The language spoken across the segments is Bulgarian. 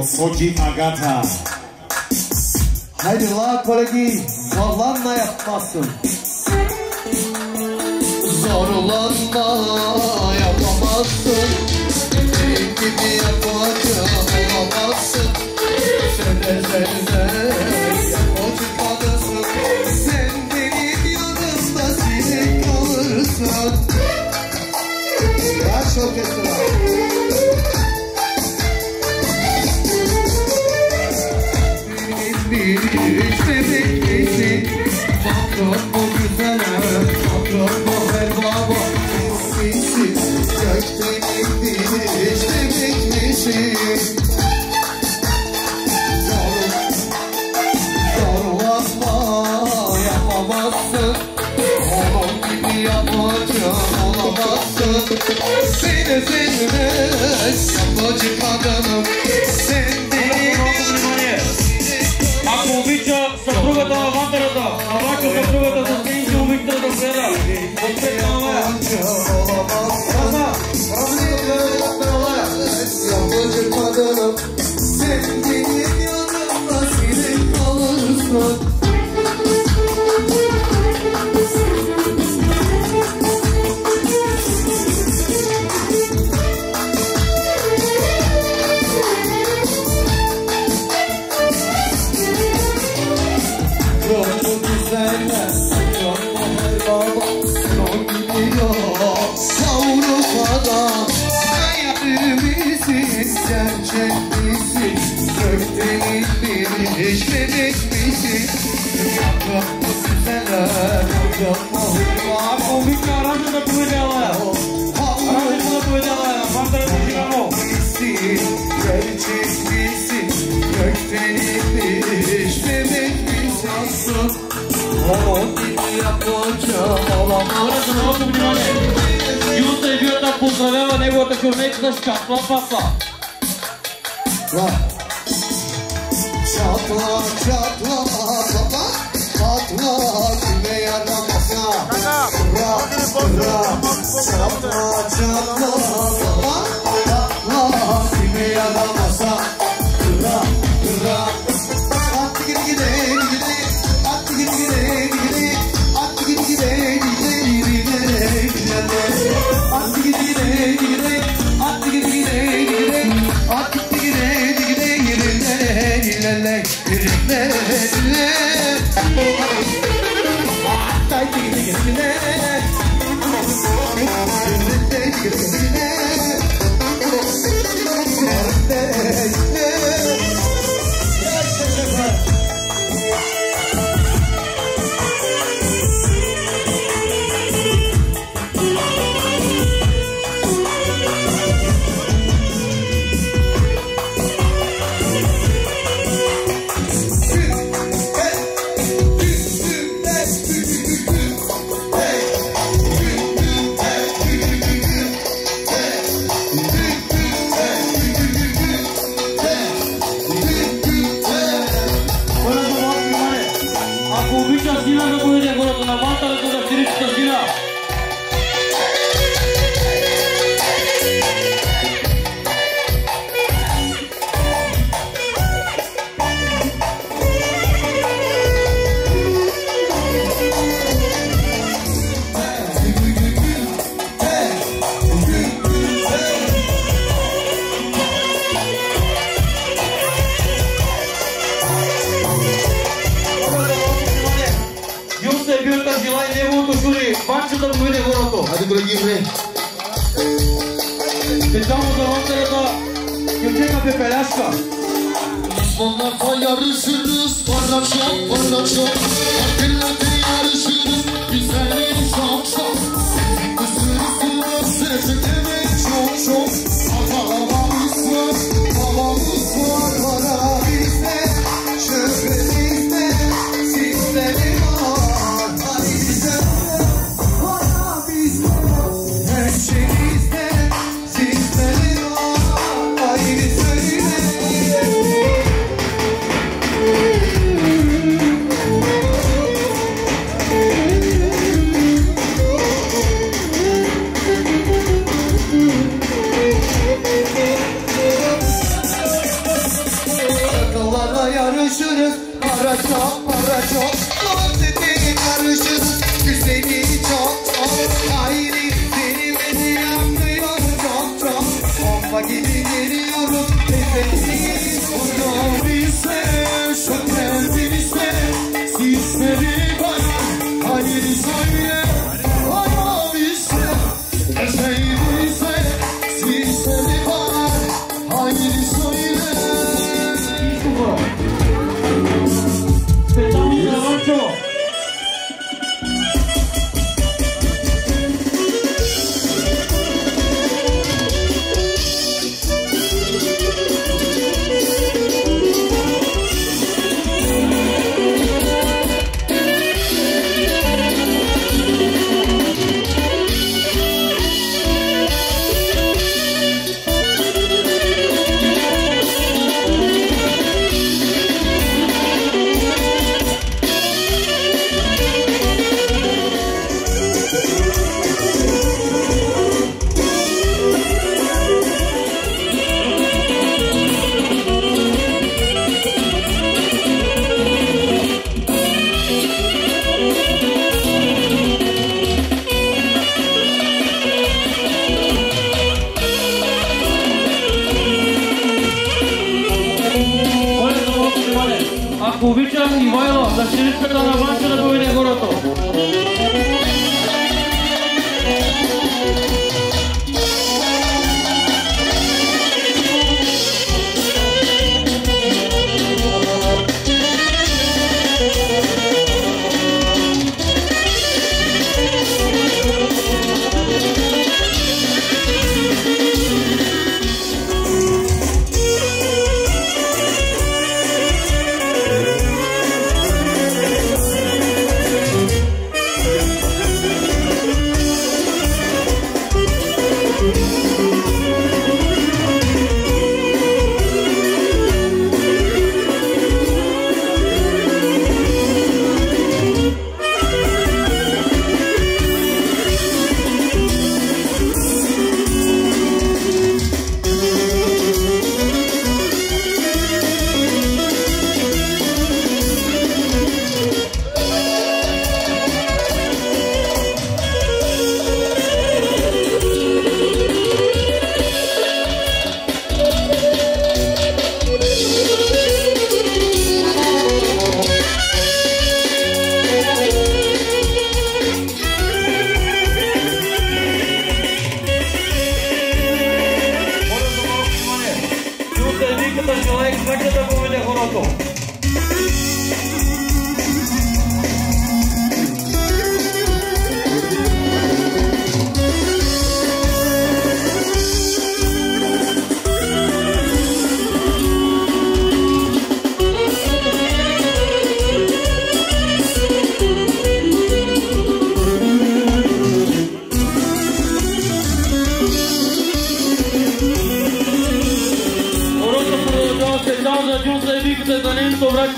of Soji Agata. Haydi la kolegi sallanma yapmazsın. Хората на моето внимание. Юта и Виота поздравява неговата кюрнечна шкапла папа. Çatla çatla kapa Patla kime yaramasa Sıra sıra Çatla çatla kapa Patla kime yaramasa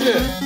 예.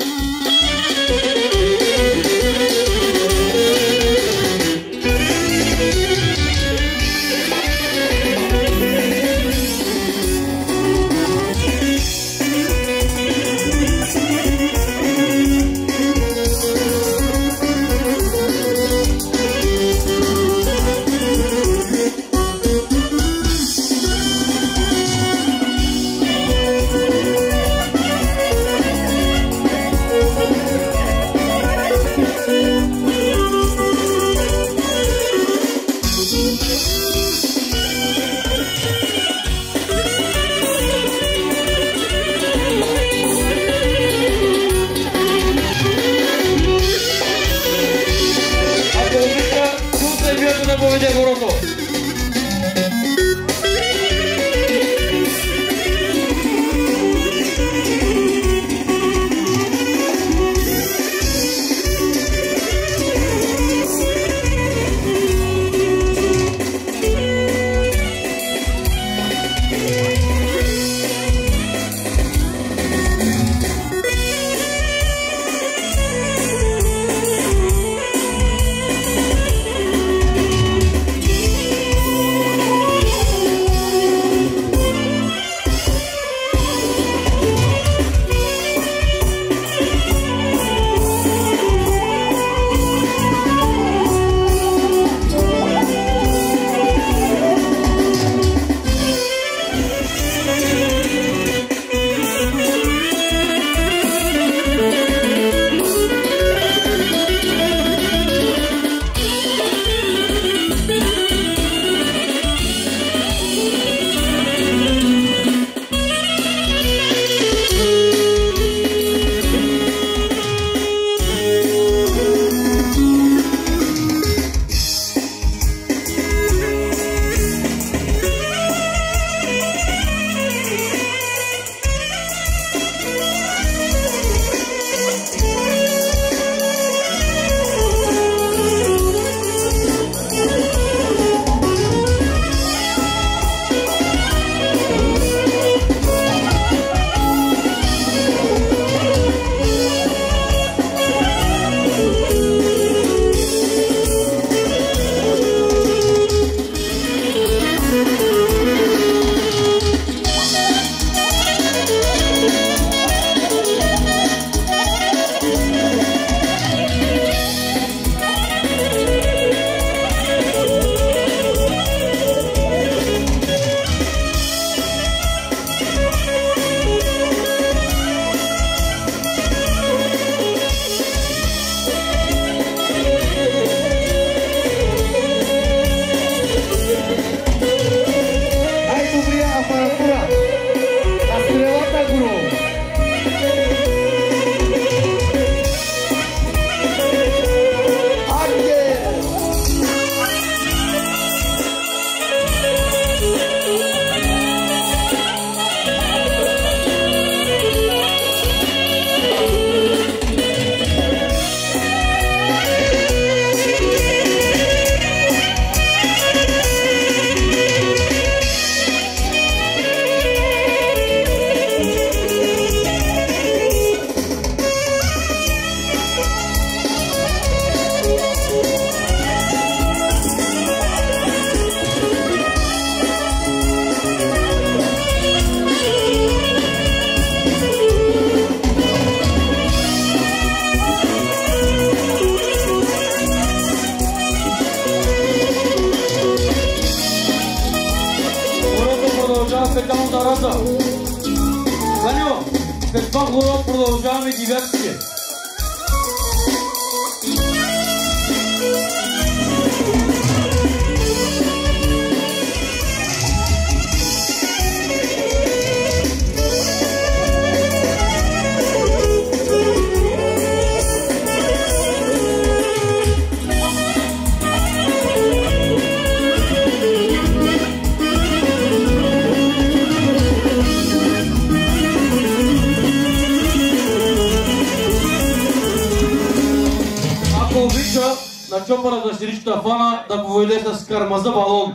mas não falou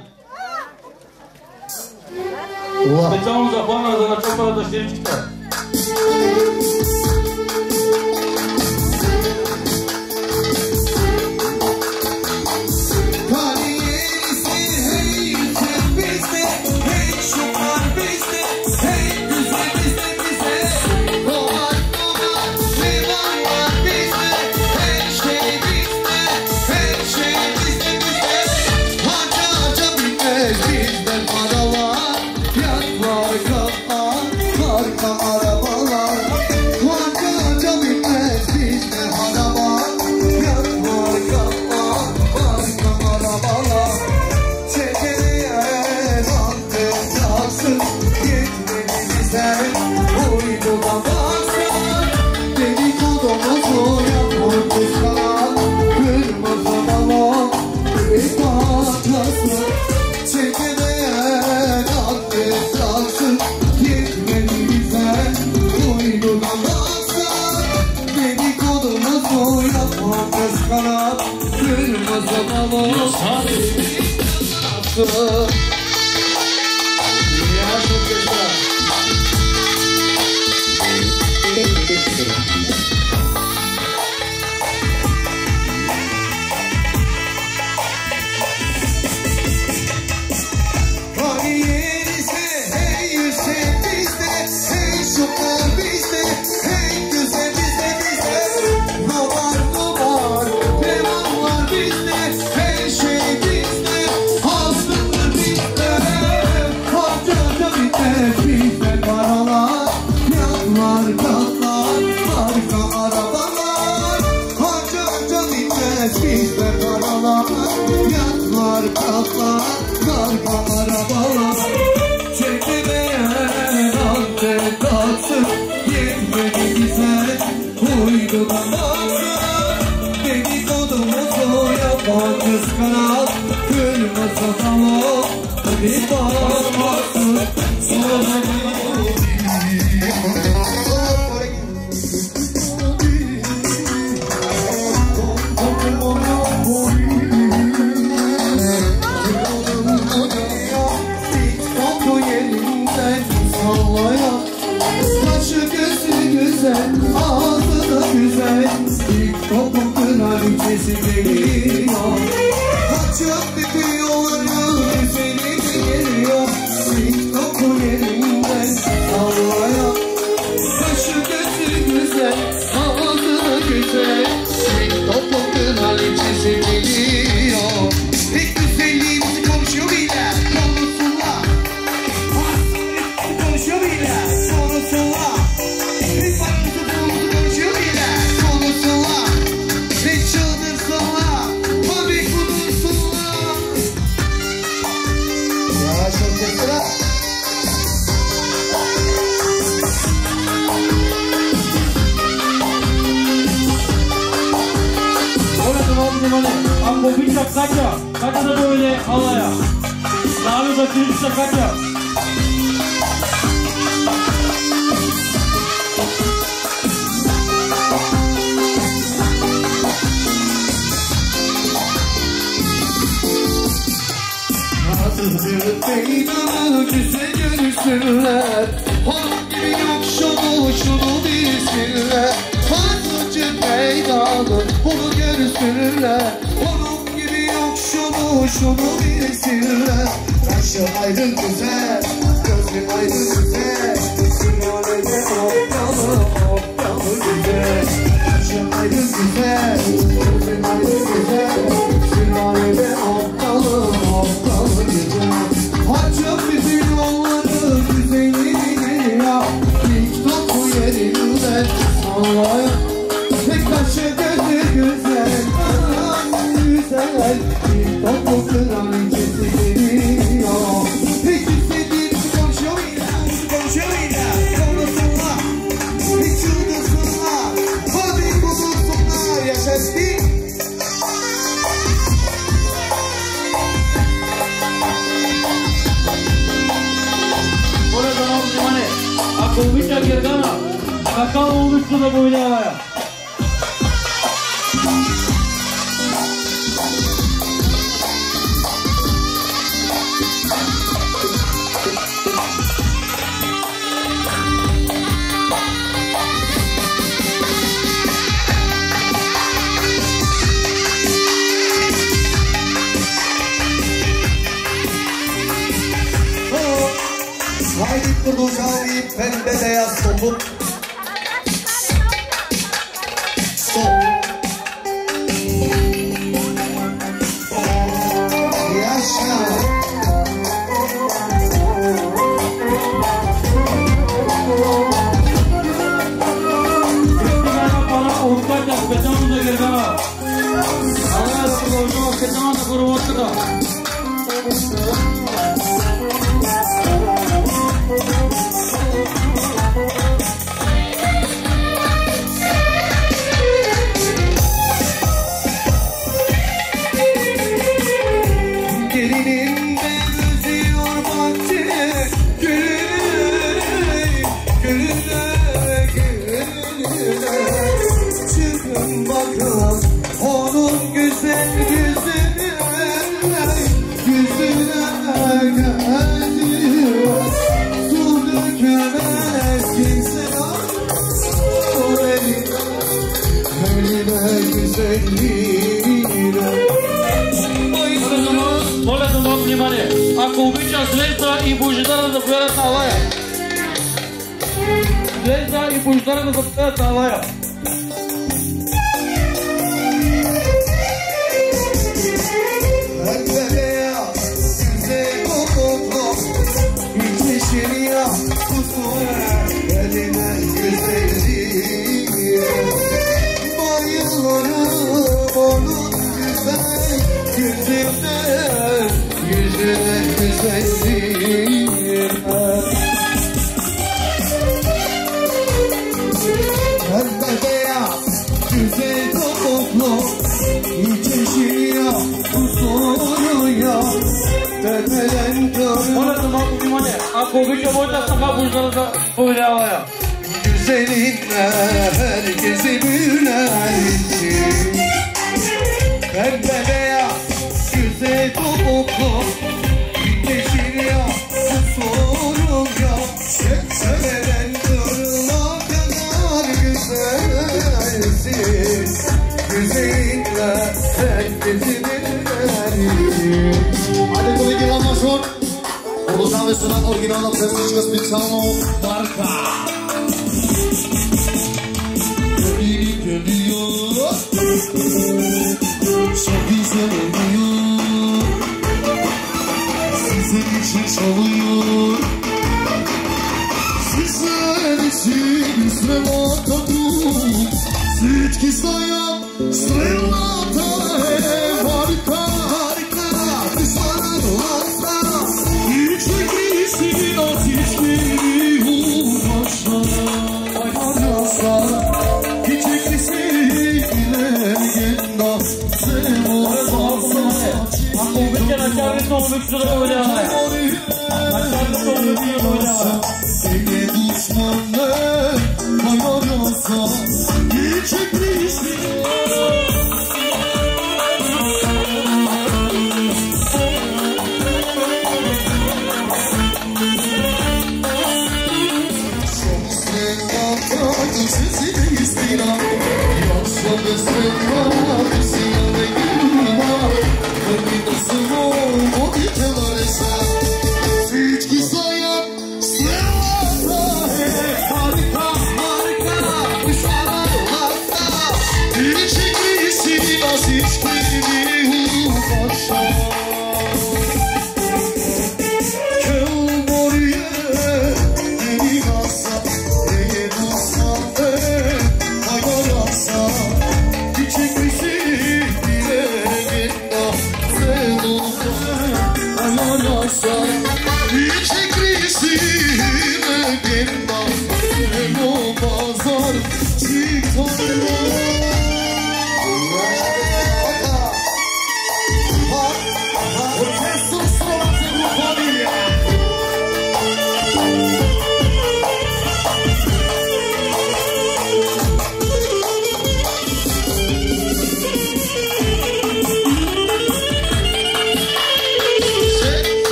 Така улично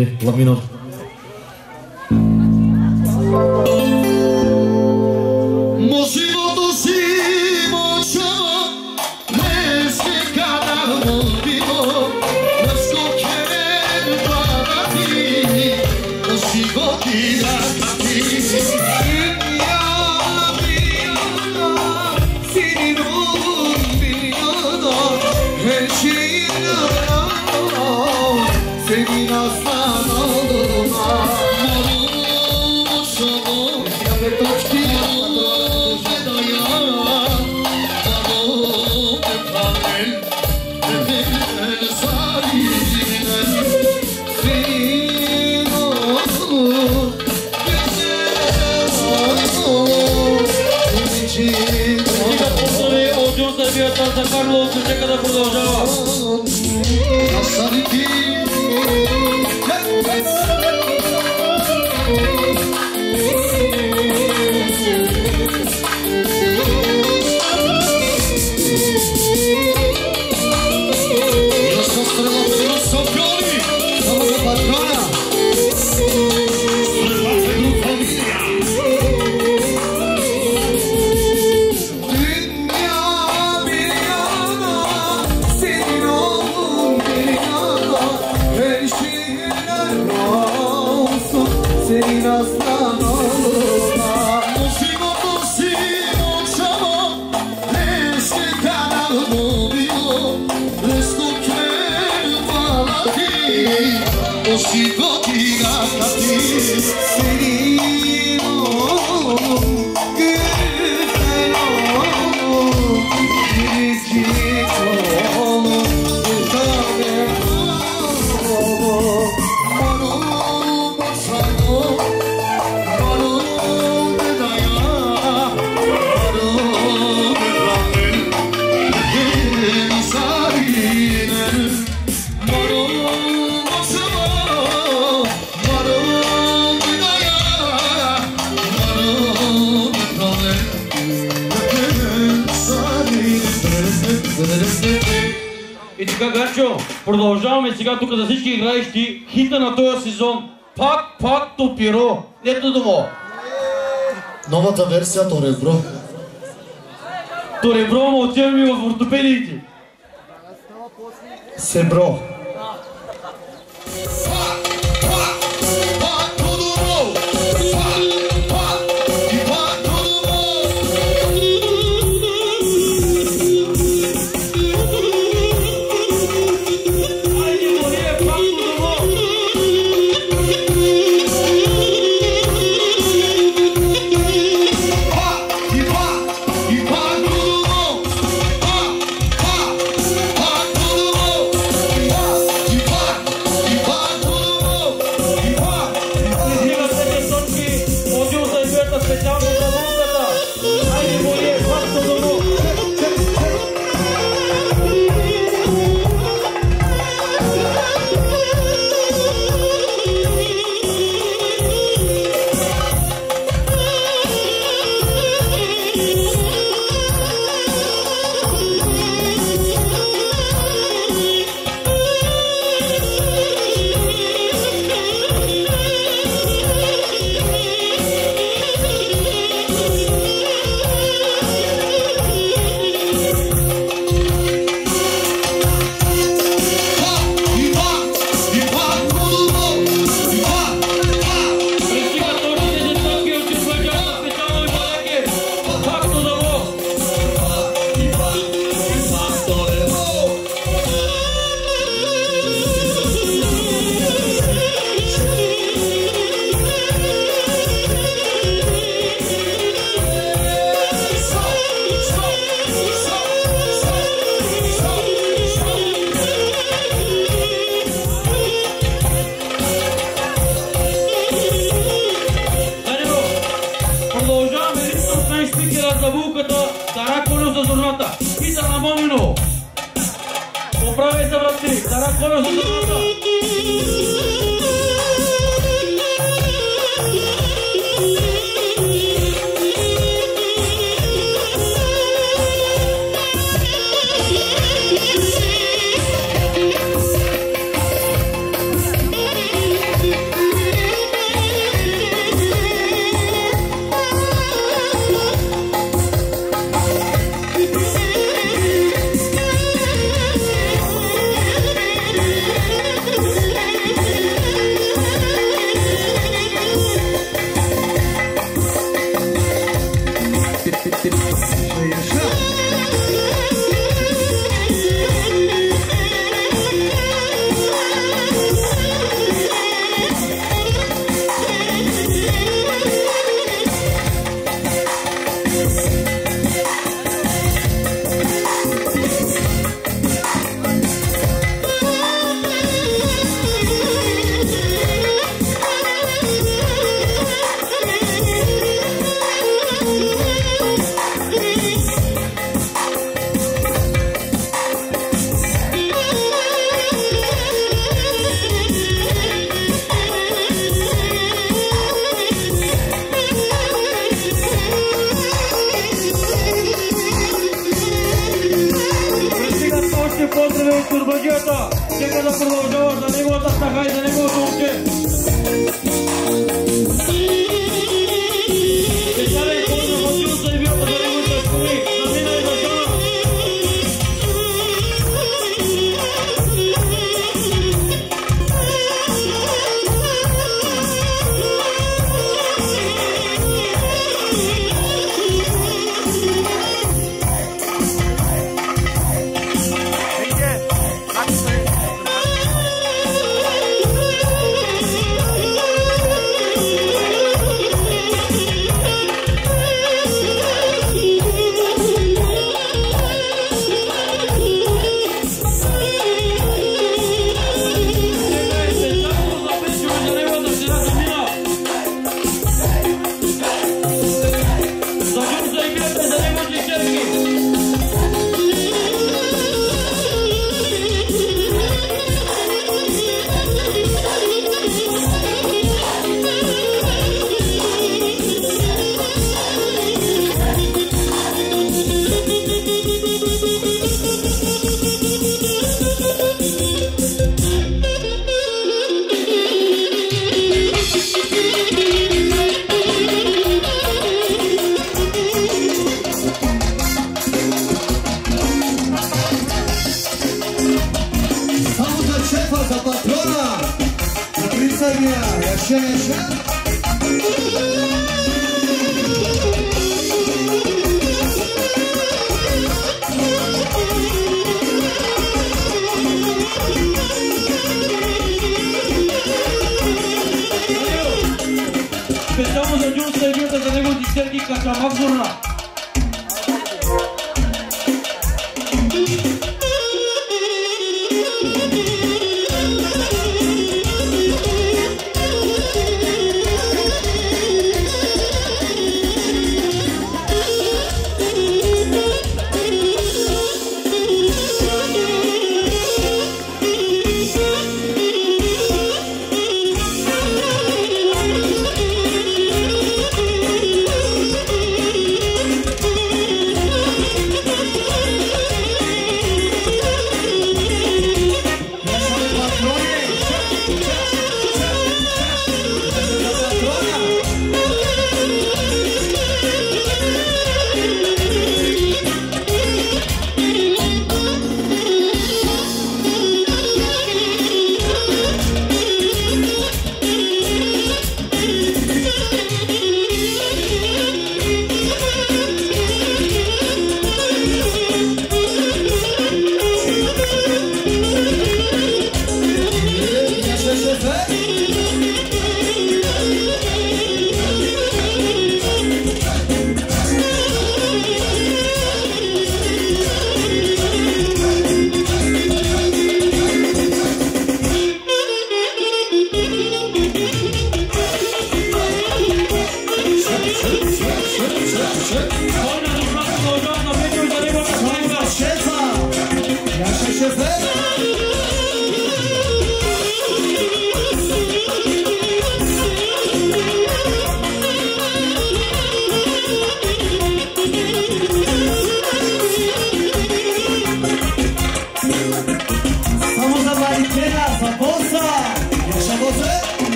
Let me know. Santo Orembro.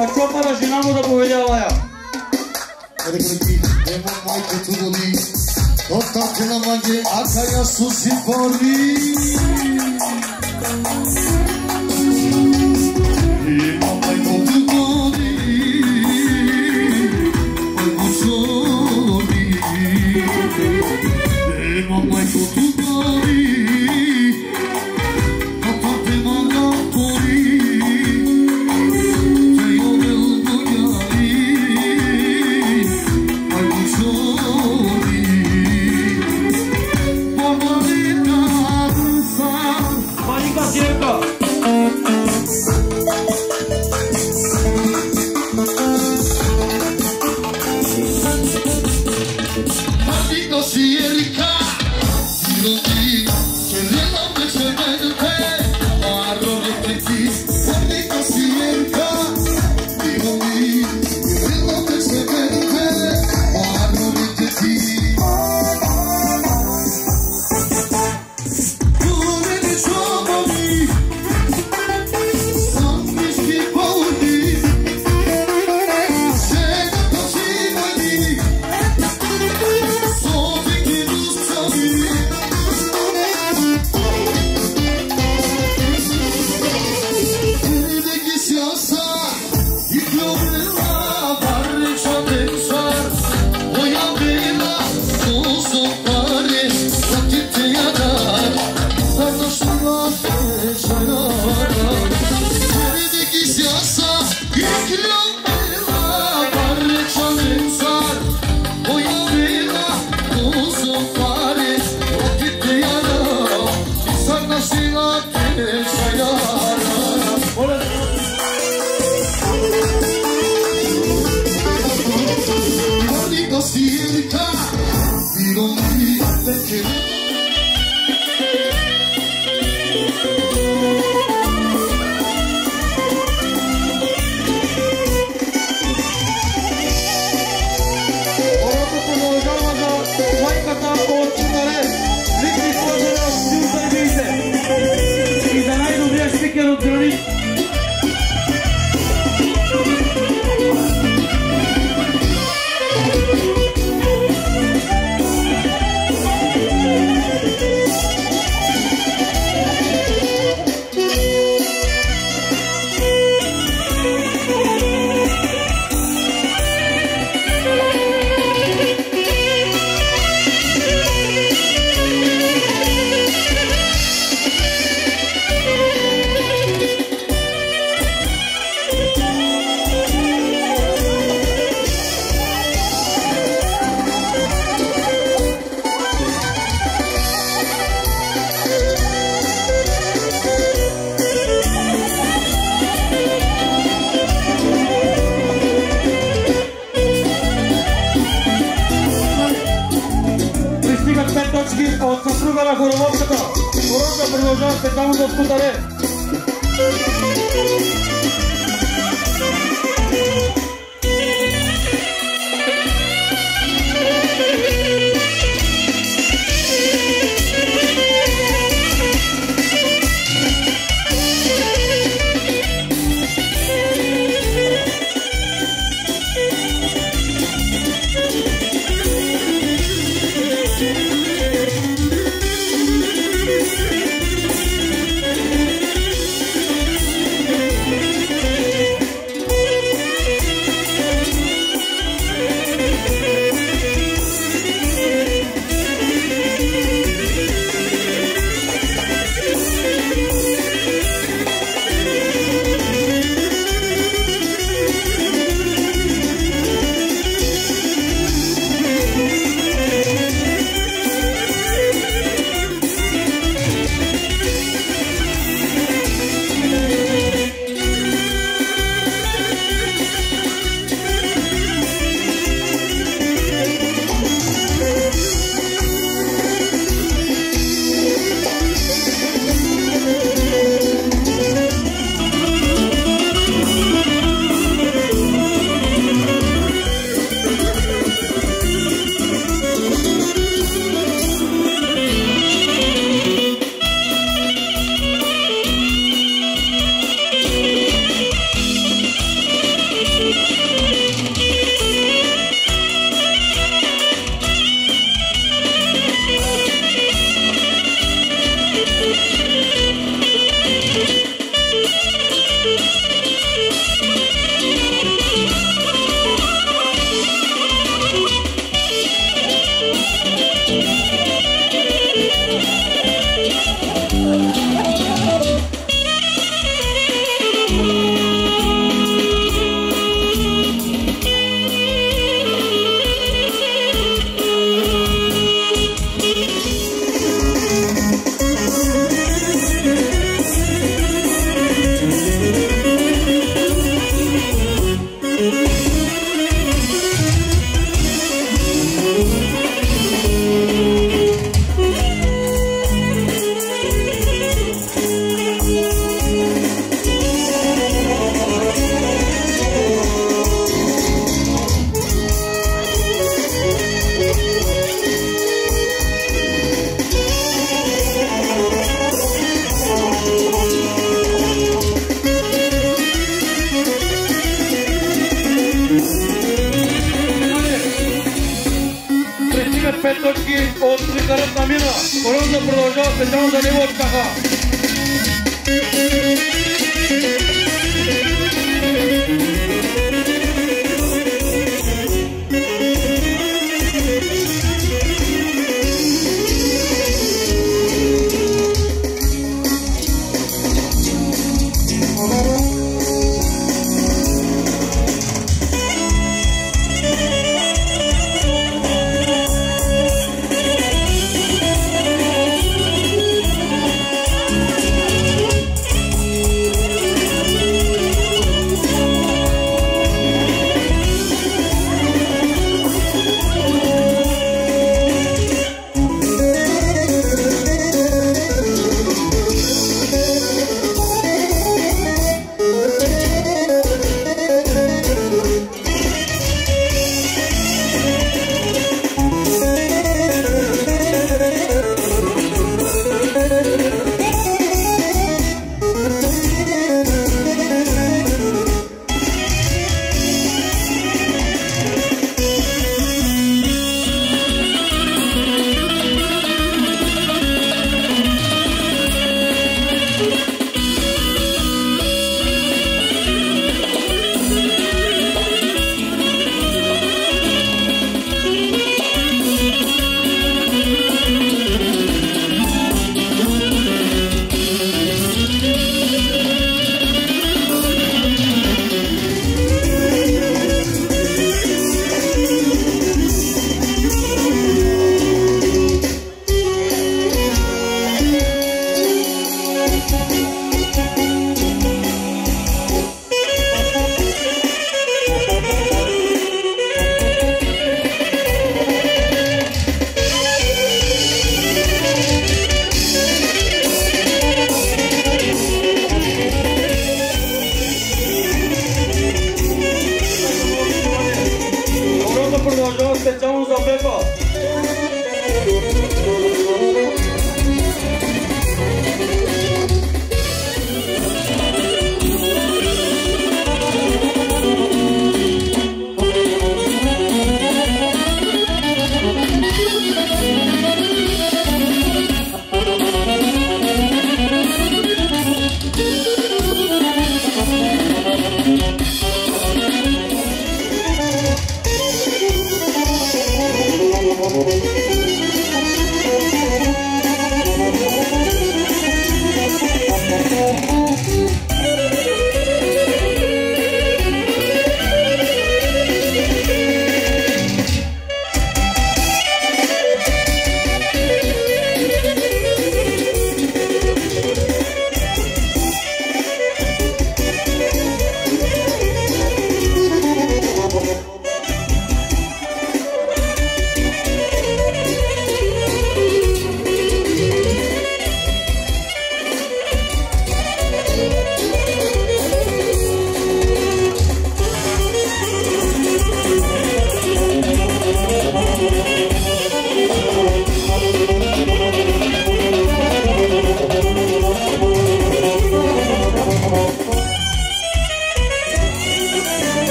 Tak to pana Žinamu to powiedziała ja. Rekliki, nema majke tu doli, otakle na manje, aka ja su si boli. Nema majko tu doli, tu doli.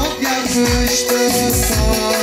çok yakıştı sana.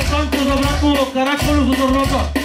Специално от Танко за брат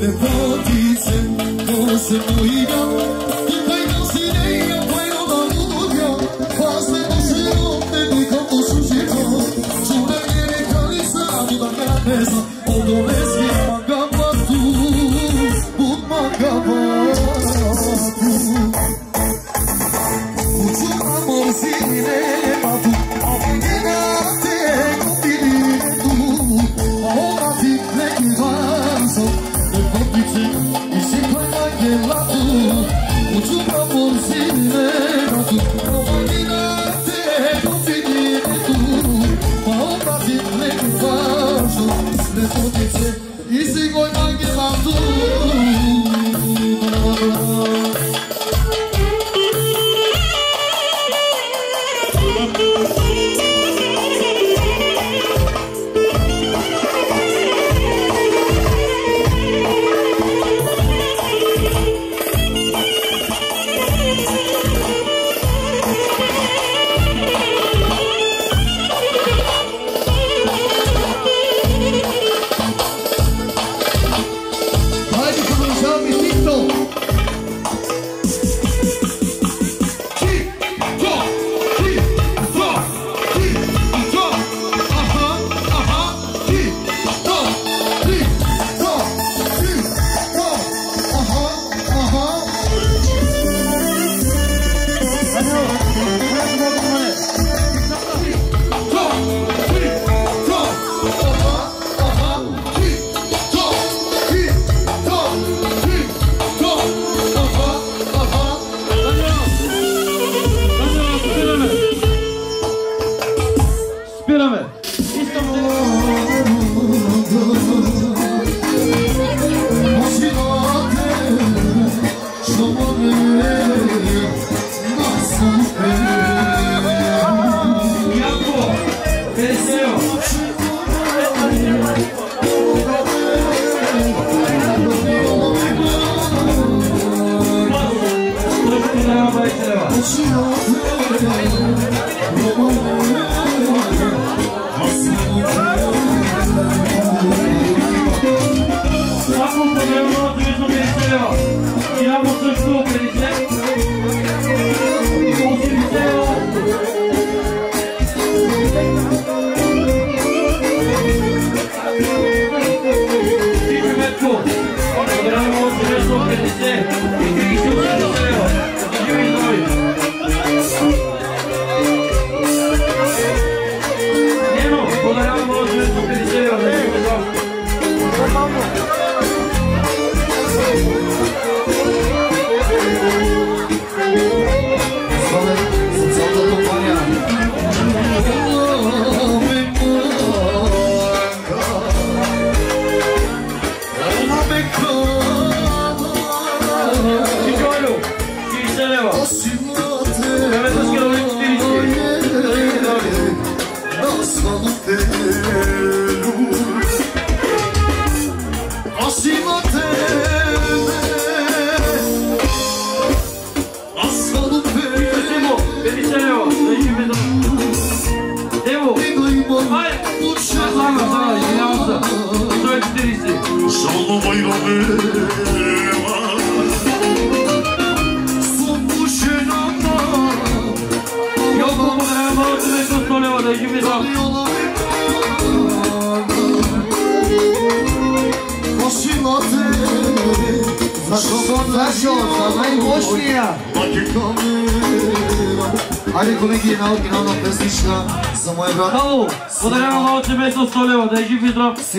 Devotees and those who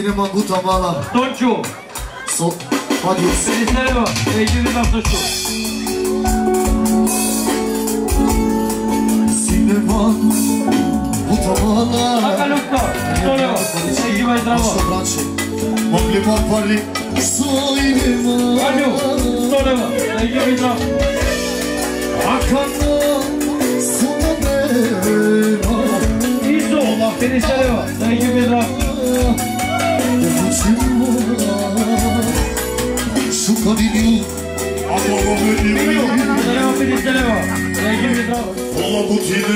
не могу, Тамала. Тончу. Со... Падис. Переселю. Иди на тончу. Синеман. Утамана. Акалюкта. Толя. Иди мой дрова. Что раньше? Могли бы парли. Сойнеман. Алю. Толя. Иди мой дрова. Акана. Сунамена. Isso, uma felicidade, ó. Thank you, Pedro. continue. On continue.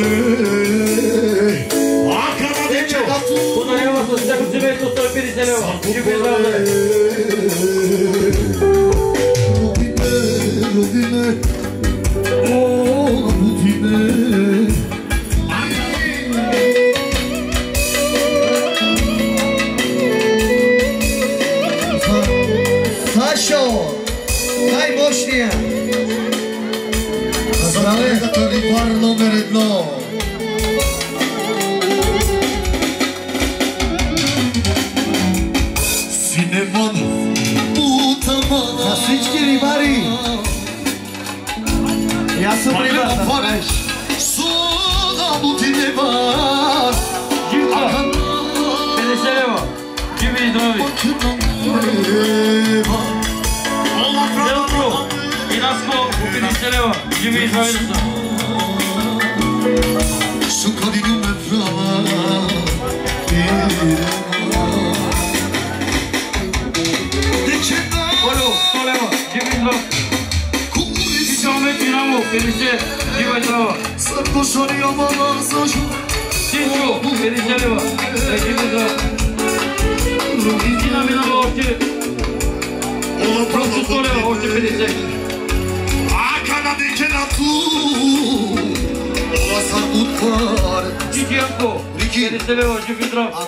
Podareva sa 79 150 лева. Живе здраве! Любиме, любиме. Mihail'da Sokadinu mevla Alo, Tolevo, Cimito Hicame Dinamo, Elise, Cimetava Sarkoşan yamana saçı şey ee, Cinco, Eliseleva, Cimetava Ruhi Dinamina Orti Ola Pronto Tolevo, Orti Felice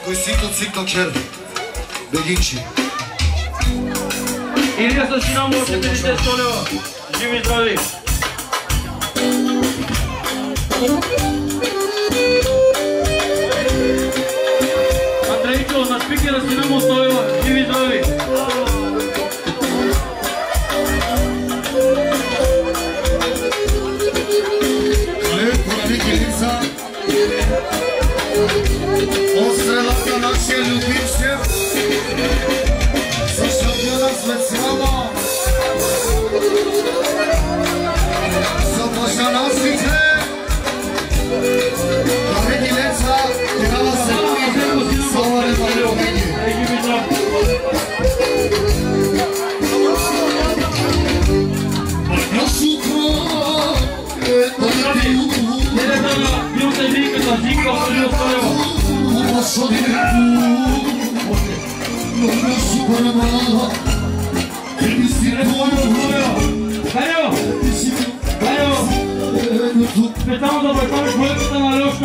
Ako je siklo ciklo kerdi, beginči. Ilija Sašina može 50 soleva. Živi zdravi.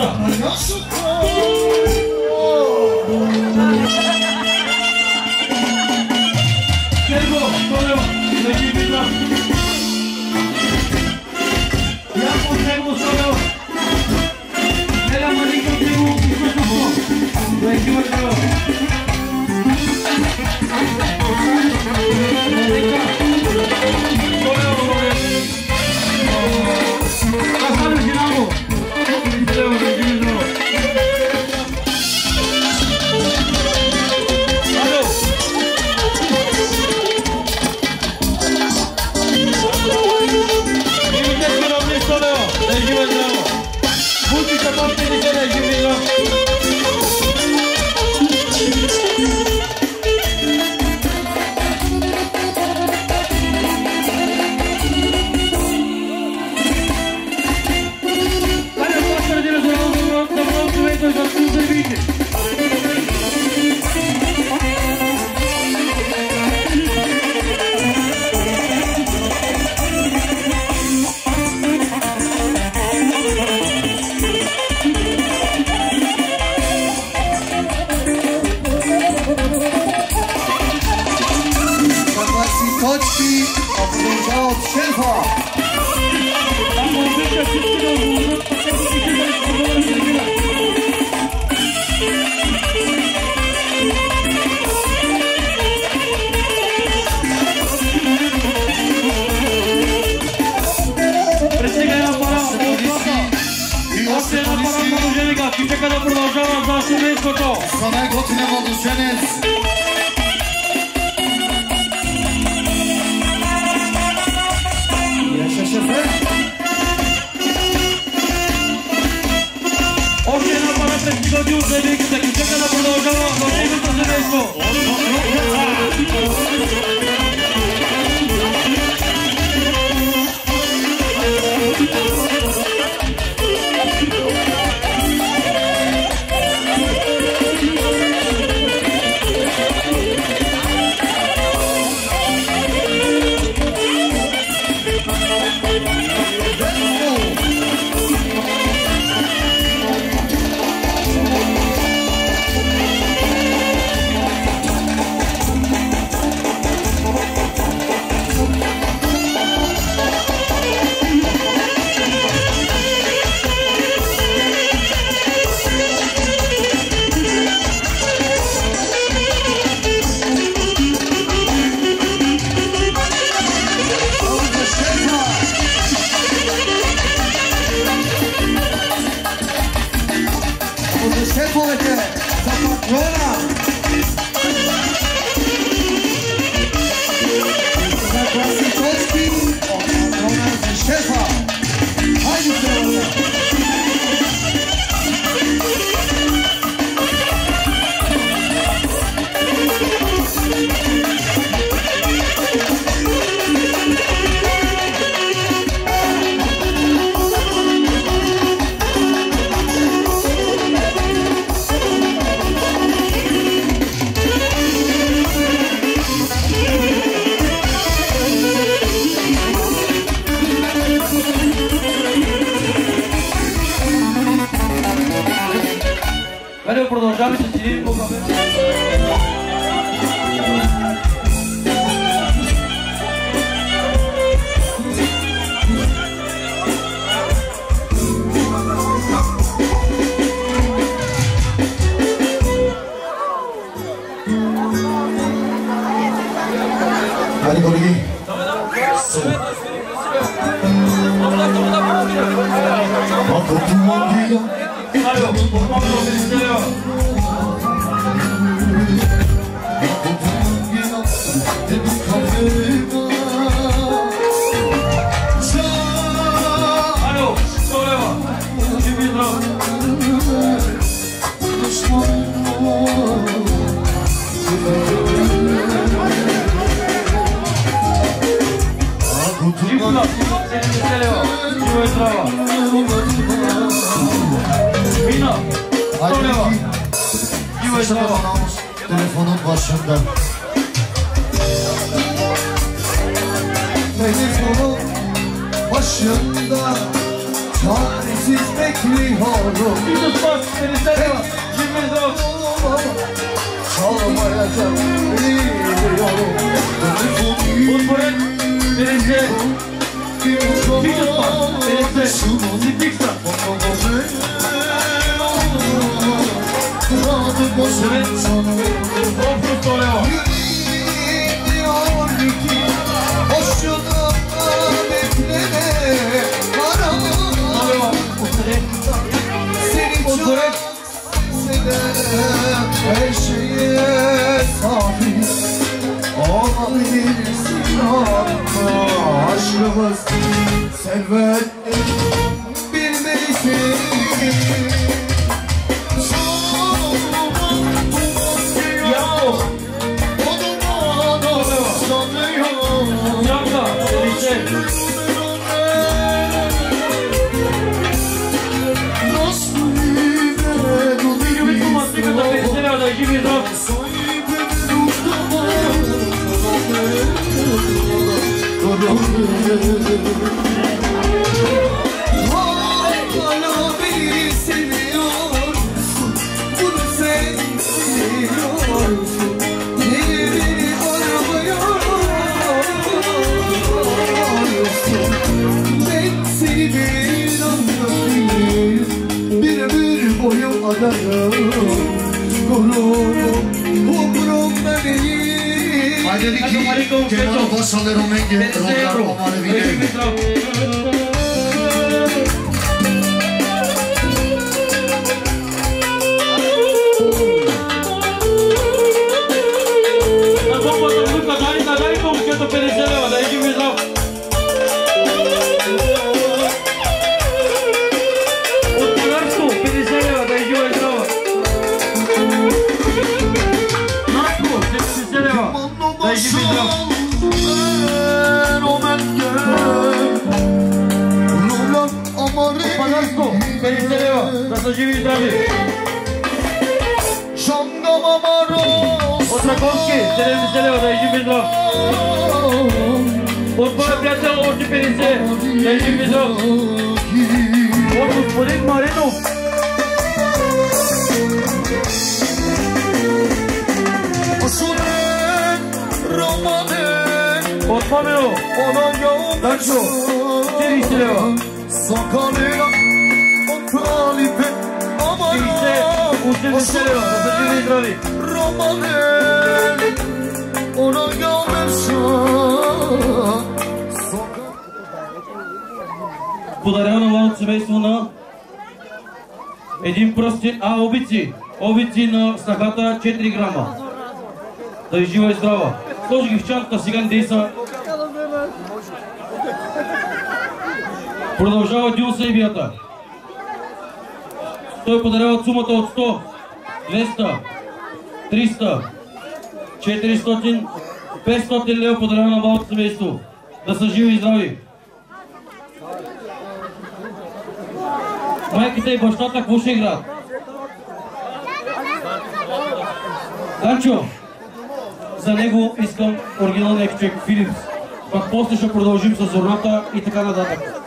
よっしゃ! Пара пристига от заявителите. Ти чека да продължава за висотата 4 грама. Да ви жива и здрава. Сложи ги в чантата, сега не действа. Продължава Дил Сейбията. Той подарява сумата от 100, 200, 300, 400, 500 лева подарява на малото семейство. Да са живи и здрави. Майките и бащата какво ще играят? Танчо, за него искам оригиналния човек Филипс. Пък после ще продължим с зорната и така нататък.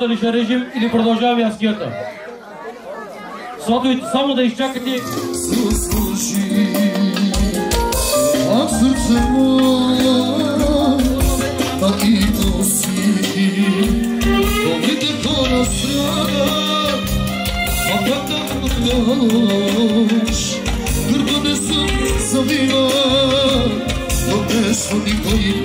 да ли ще режем или продължава аскията. Сладовите само да изчакате. Слушай, от сърце мое, пак и то си, помните хора сега, а как да мъкнеш, гърба не съм завива, но без никой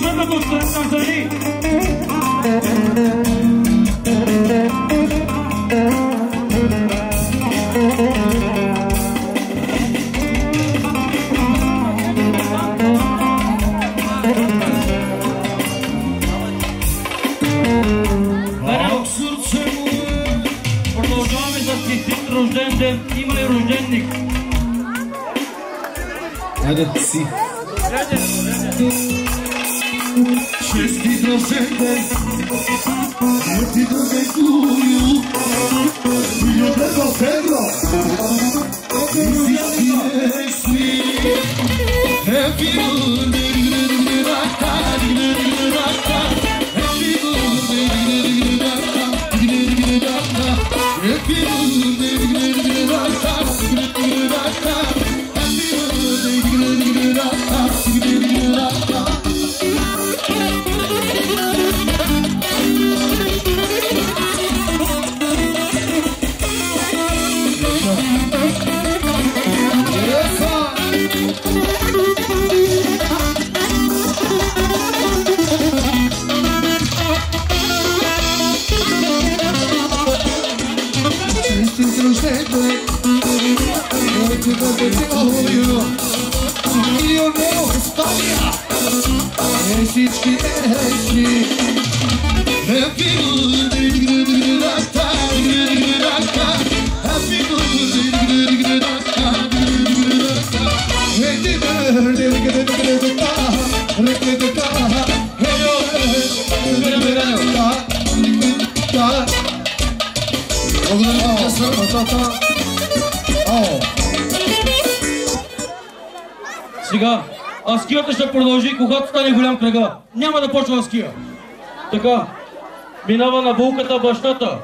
Voltando a Tanzani. baby. Няма да почва ския. Така, минава на булката бащата.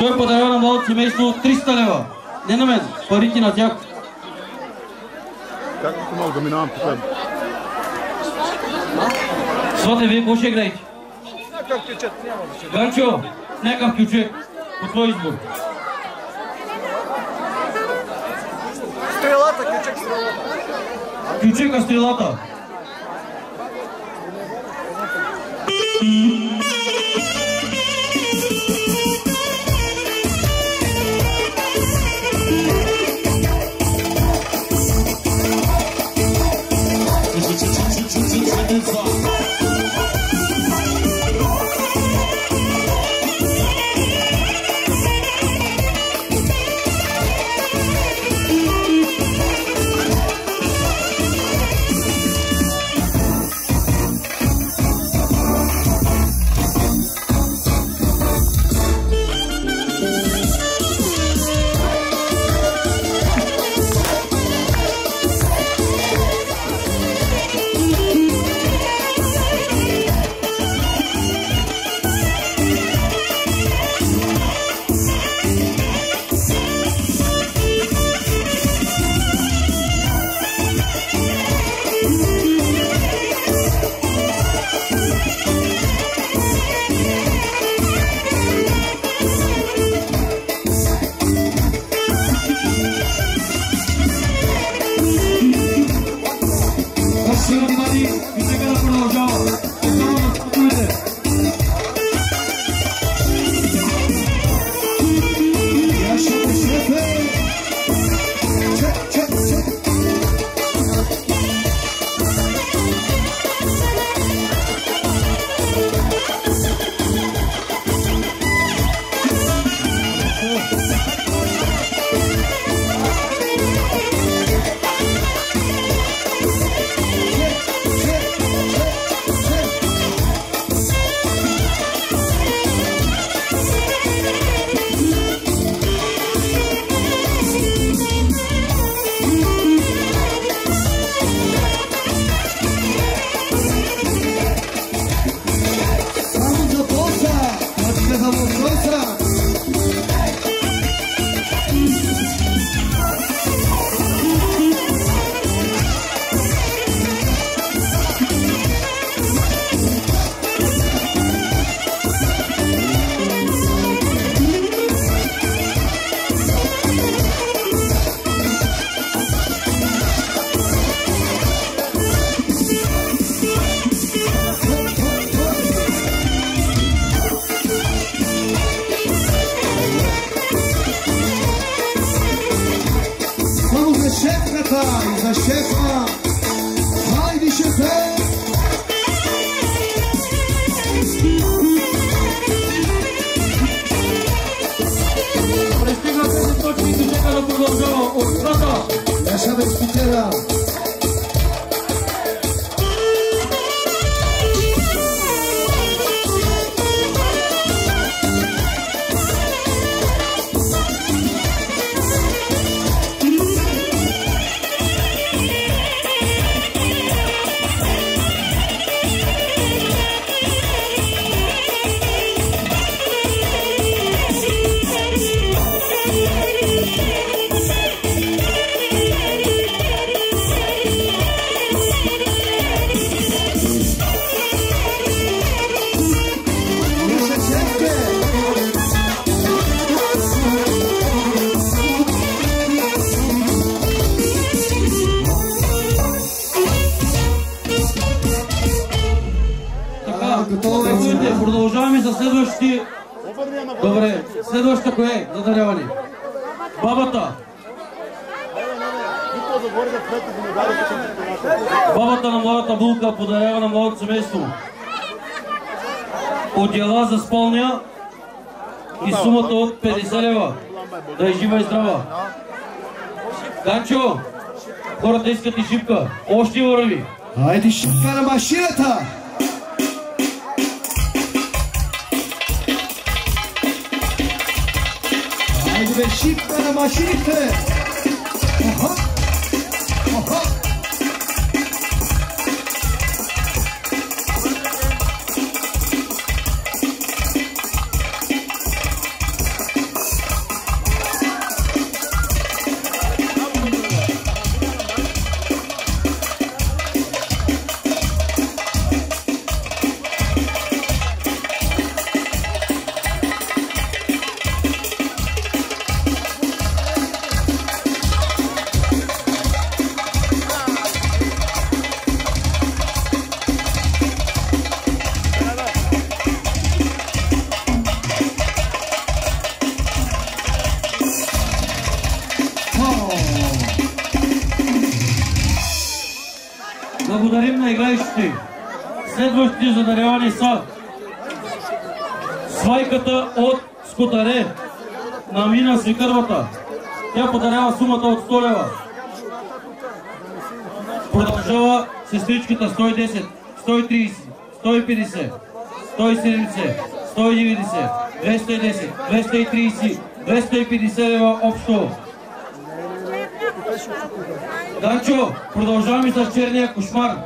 Той подарява на младото семейство 300 лева. Не на мен, парите на тях. Как тук мога да минавам по теб? Свате, вие какво ще играете? Как течат, няма да се. Ганчо, някакъв кючек. По твой избор. Стрелата, кючек стрелата. Кючека стрелата. Шипка. Още върви. Айде шипка на машината! Айде бе, шипка на сумата от 100 лева. Продължава сестричката 110, 130, 150, 170, 190, 210, 230, 250 лева общо. Данчо, продължаваме с черния кошмар.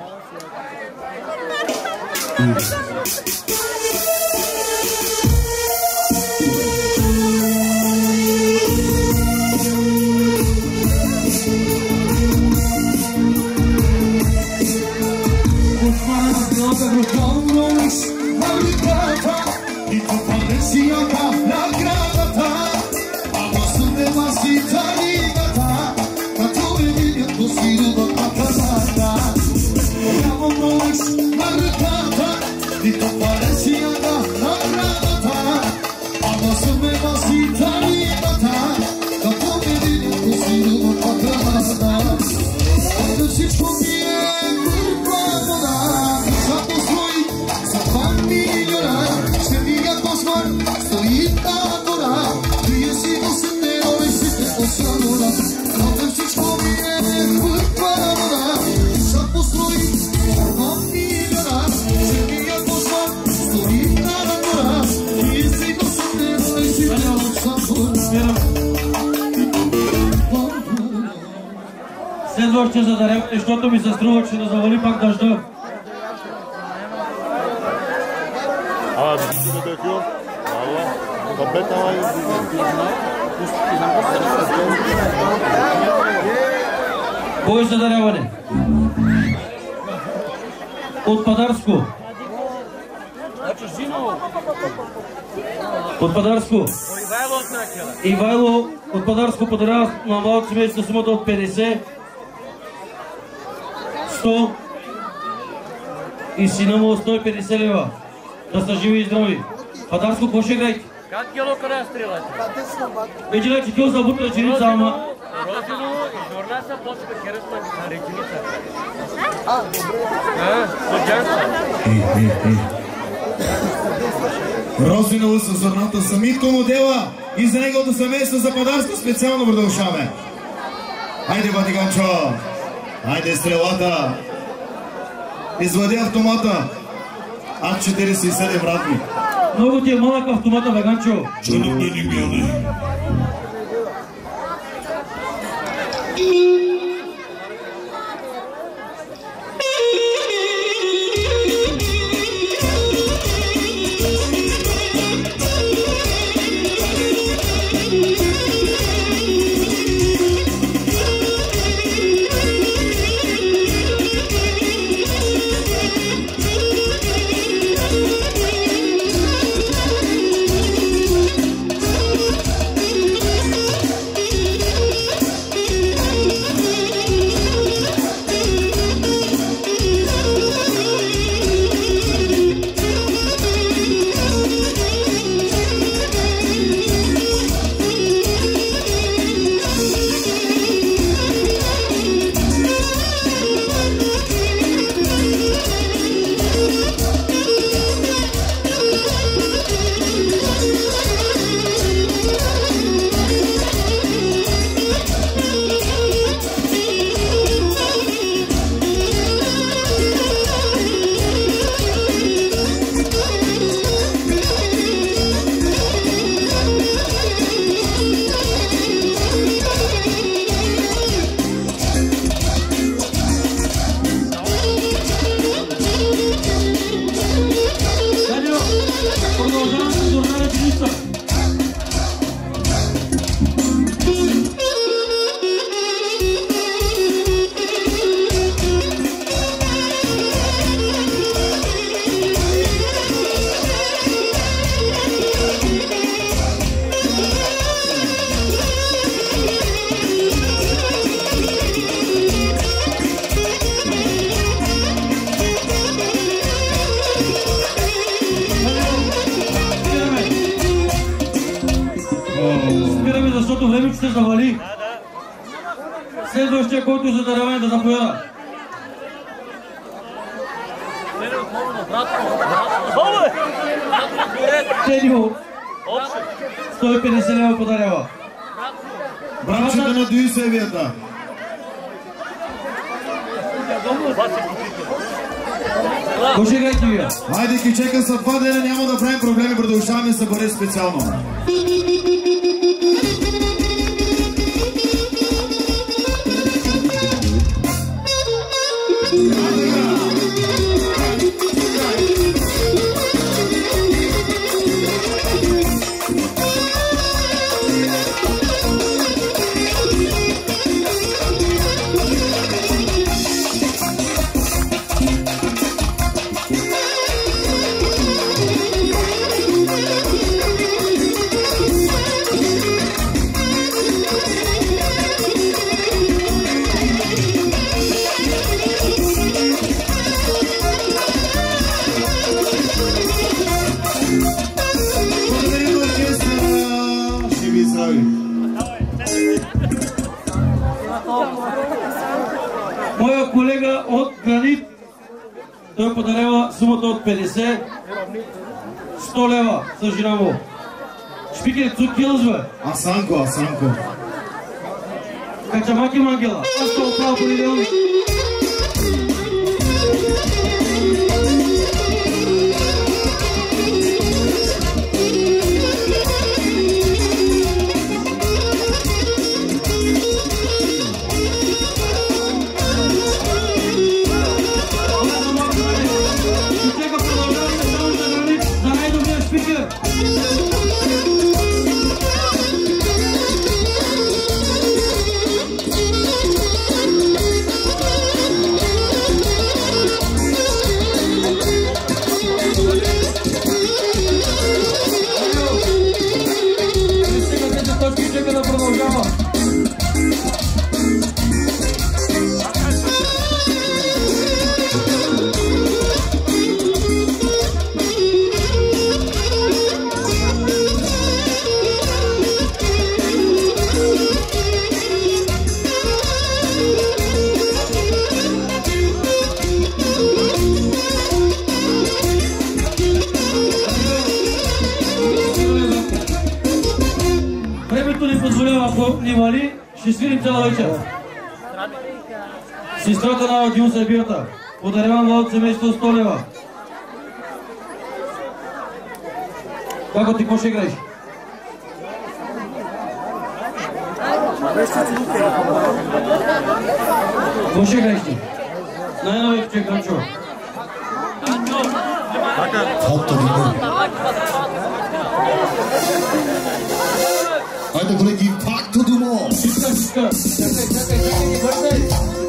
Следващия задаряване, защото ми се струва, че да завали пак дъжда. А, да да фил. Ала. Таблета ай. Кой е задаряване? От Падарско. От Падарско. Ивайло от Падарско подарява на малко семейство сумата от 50, 100 и сина му от 150 лева. Да са живи и здрави. Падарско, какво ще играете? Как кило къде стрелате? Вече не че за бутра черица, ама Розино и жорна са после кересма на реченица. А, добре. А, студентство. Розиново с зърната са Митко модела и за неговото семейство за Падарско специално продължаваме. Хайде, Ватиканчо! Хайде, стрелата! Извади автомата! А47, брат ми! Много ти е малък автомата, Ваганчо. Чудо ни гледай! Дядо, За даряване да заповяда. Тенио, 150 лева подарява. Братчето на Дуисевията! Пошегайте вие. Хайде, кичека са два дена, няма да правим проблеми, продължаваме се бъде специално. 50, 100 лева за жена му. Шпикер Цукилз, бе. Асанко, Асанко! Качамаки Мангела. Аз оправя понеделник. Сестрата на Дюн Сърбията. Подарявам от семейство 100 лева. Како ти какво ще играеш? Какво ще играеш ти? Най-новият че Ганчо. Фото Дино. Айде, колеги, пак до домо. Чиска, чиска. Чакай, чакай, чакай,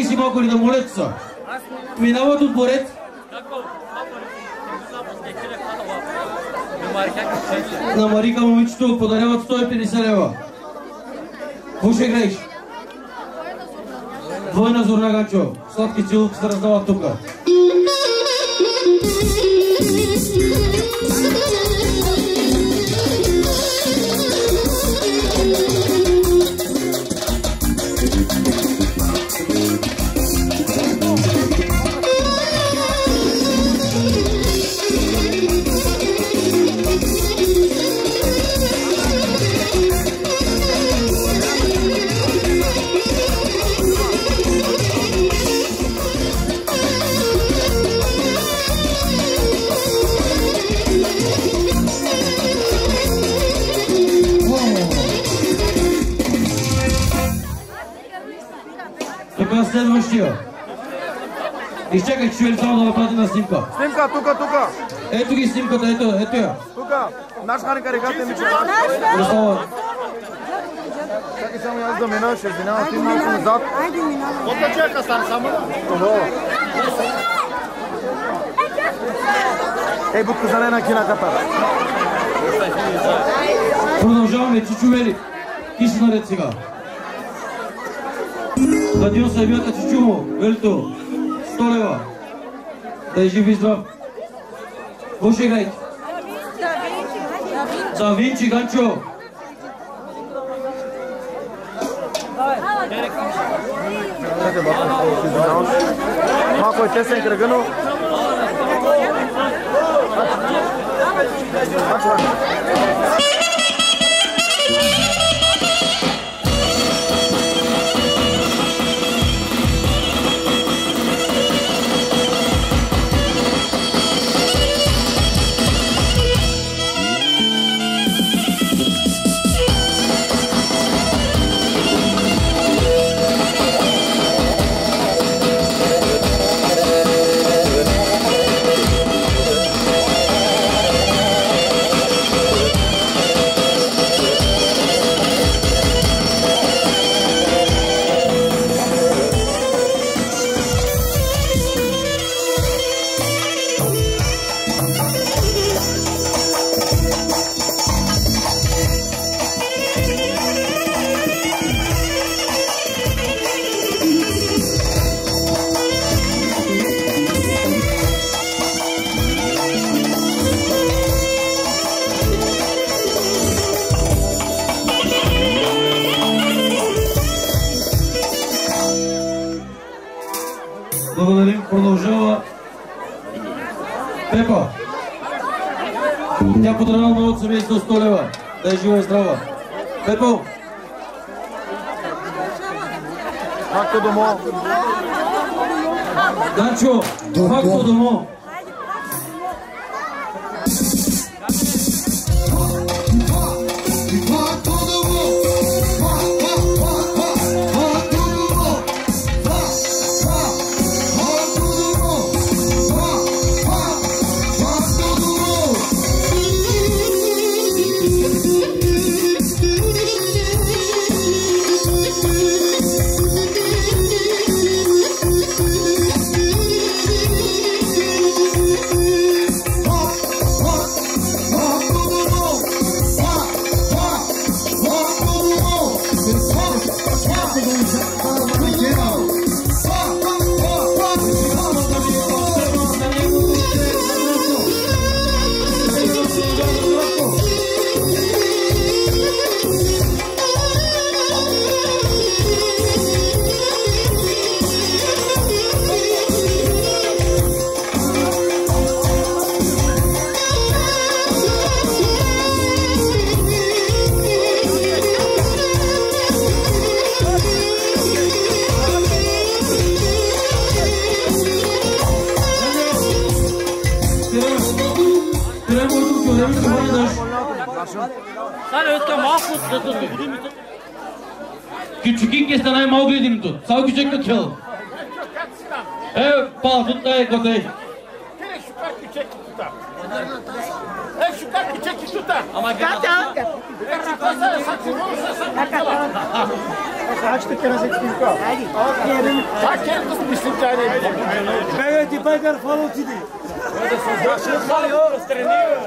Чичувели, изчакай си малко ли да молят са. Минават от борец. На Марика момичето подаряват 150 лева. Какво ще играеш? Двойна зорна ганчо. Сладки целувки се раздават тука. Така следващия. Изчакай, че само да направи на снимка. Снимка, тука, тука, Ето ги снимката, ето, ето я. тука. Наш хани карикате ми че. Представа. Чакай само аз да мина, ще минавам ти малко назад. Айде, минавай. Колко чека стар само? Ей, будка за не на кина катар. Продължаваме, Чичувели. Ти си наред сега. Стадион Сабията Чичумо, Велто, 100 лева. Да е жив и здрав. Какво ще играете? За Винчи, Ганчо. Чакай, баба, извинявам се. Малко е тесен сто 100 лева. Да е жива и здрава. Пепо! Пакто домо! Данчо! Пакто домо! Catanga. A catanga. Kaçtı kerasek çünkü. Hadi. Yerim. Fakir kız bizim tane. Ben de baygar falan dedi. que de sözler söz kalıyor. Treniyor.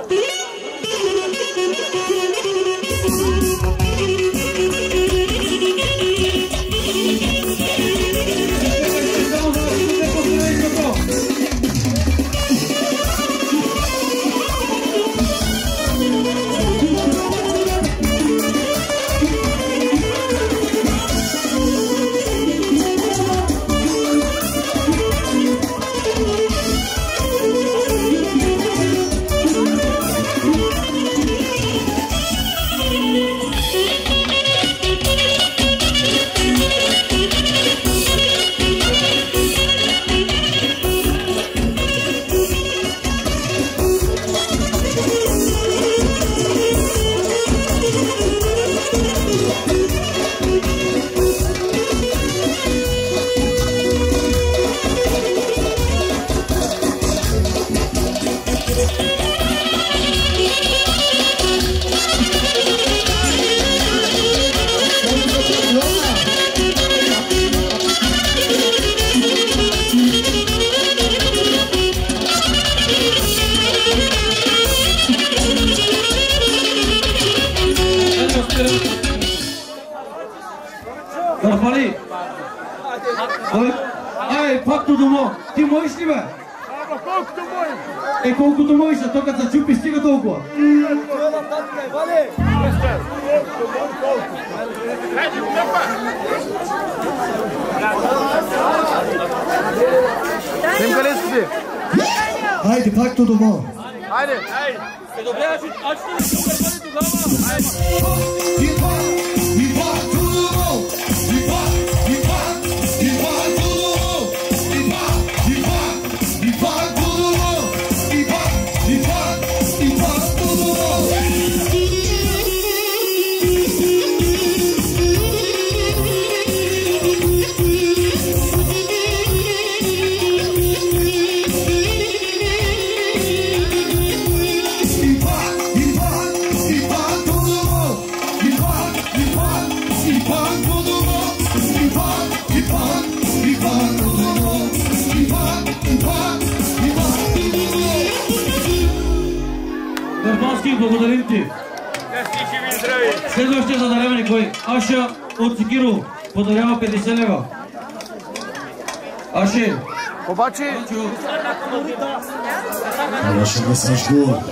favor.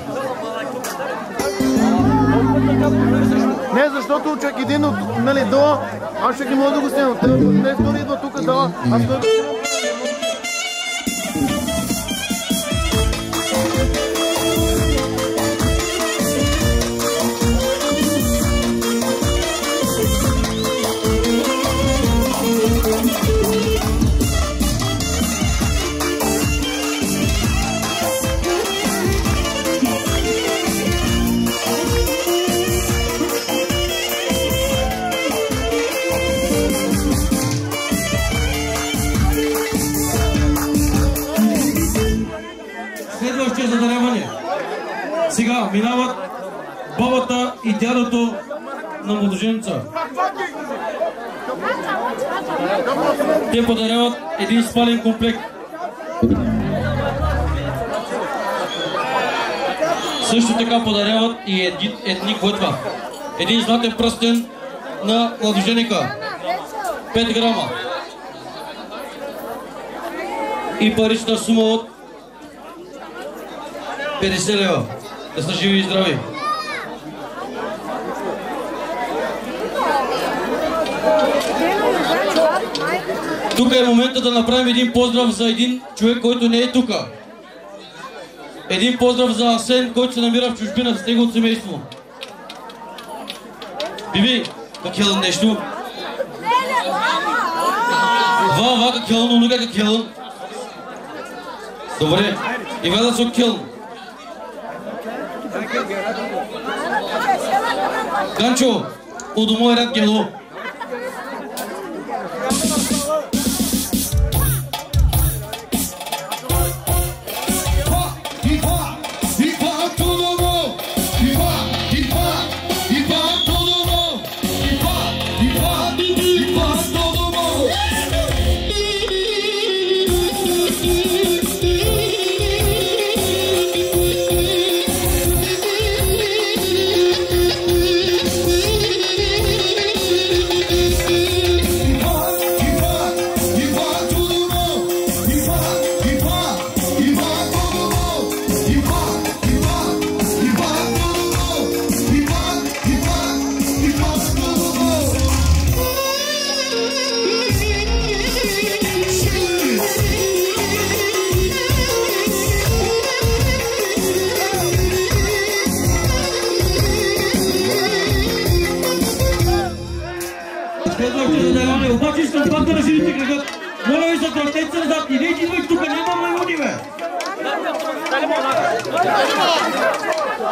Комплект. Също така подаряват и един, едни готва. Един златен пръстен на младоженика. 5 грама. И парична сума от 50 лева. Да са живи и здрави. Да направим един поздрав за един човек, който не е тук. Един поздрав за Асен, който се намира в чужбина с неговото семейство. Биби, как е нещо? Ва, ва, как е, но как е. Добре, Ивана Сокел. Ганчо, у дома е рад гело.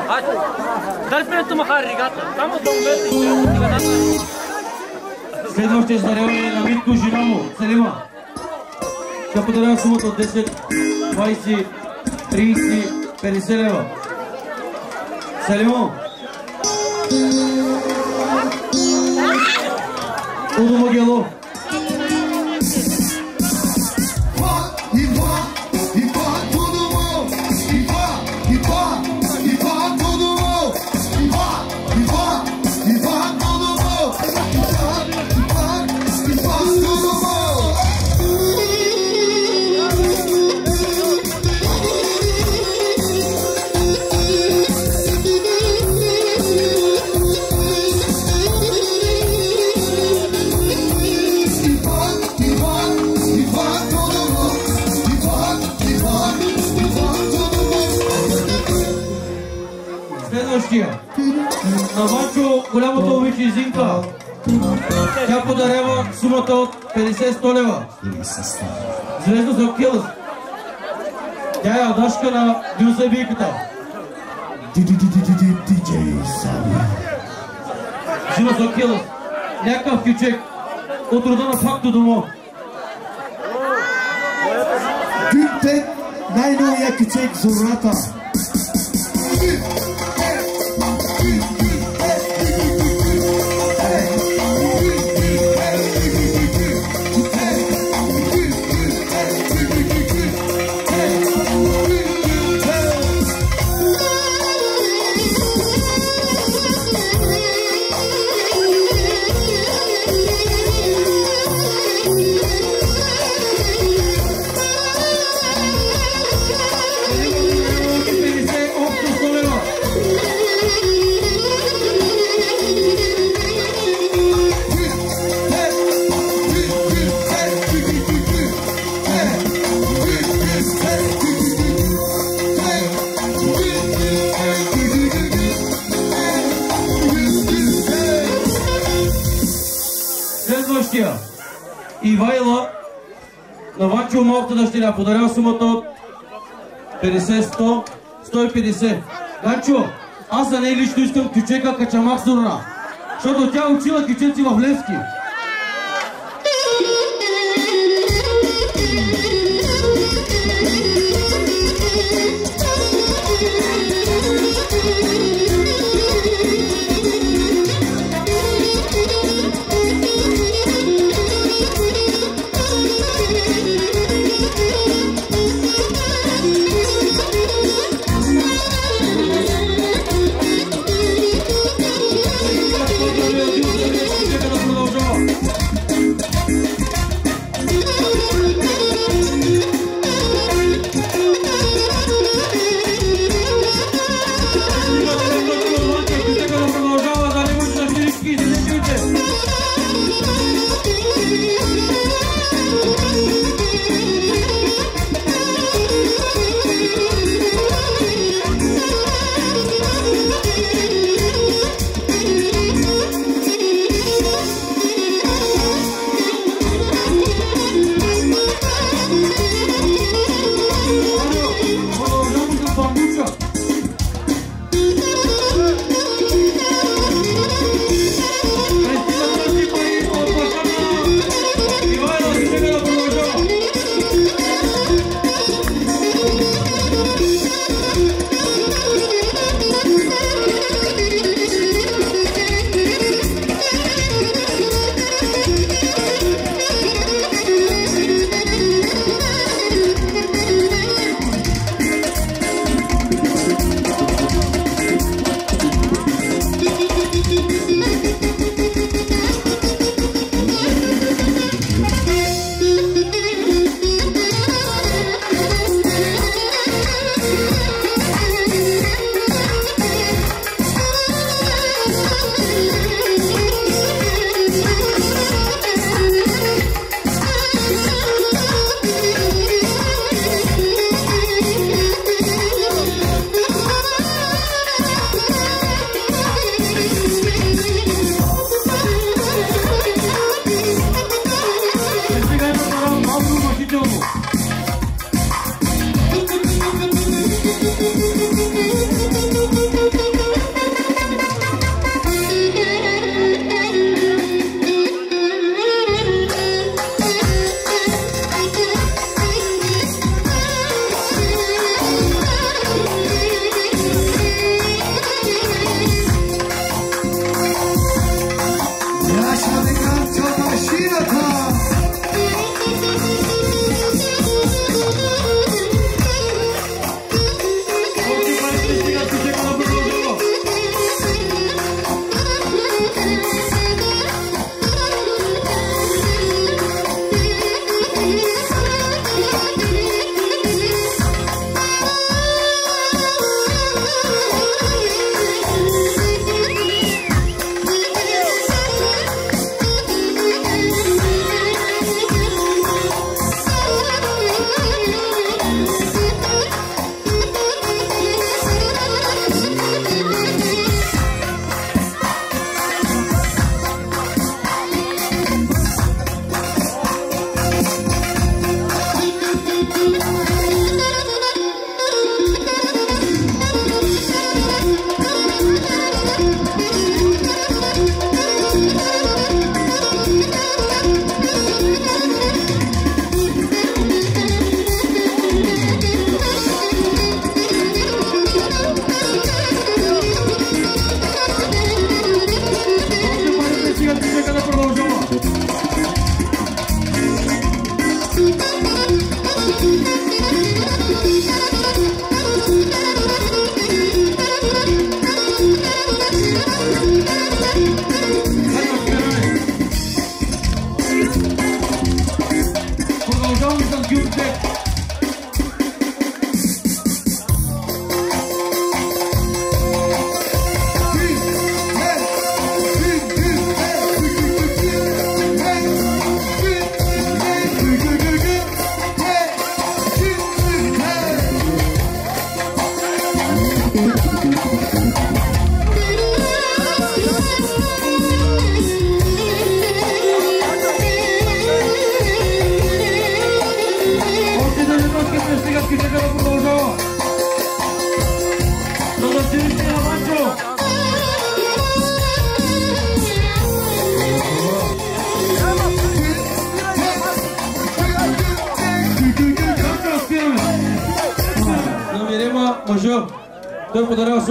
Dal preto makarigata. Tamo dombe. Следващия даряване е на Митко жена му, Селима. Ще подарява сумата от 10, 20, 30, 50 лева. Селимо. Удо Могило. Голямата обича и Зинка. Тя подарява сумата от 50-100 лева. Звезда за Килс. Тя е адашка на Дюса и Бийката. Диджей. Жена за Килс. Някакъв кючек. От рода на факто домо. Günten най-новия кичек Зората. Малката дъщеря. Подарява сумата от 50, 100, 150. Ганчо, аз за нея лично искам кючека качамак сурна. Защото тя учила кючеци в Левски.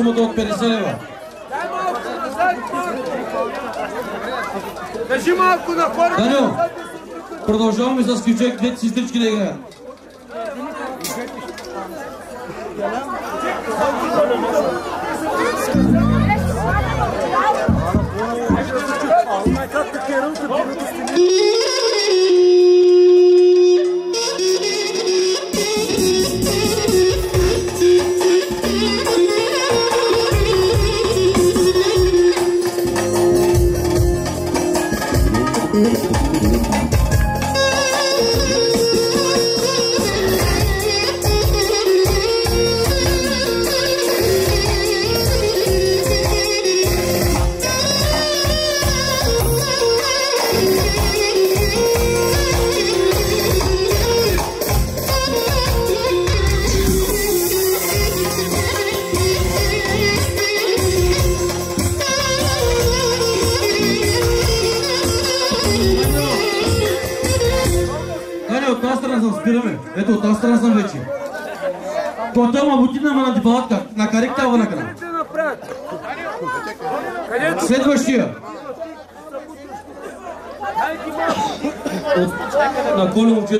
Сумата от 50 лева. Кажи малко на хората. Данил, продължаваме с кючек, двете сестрички да играят.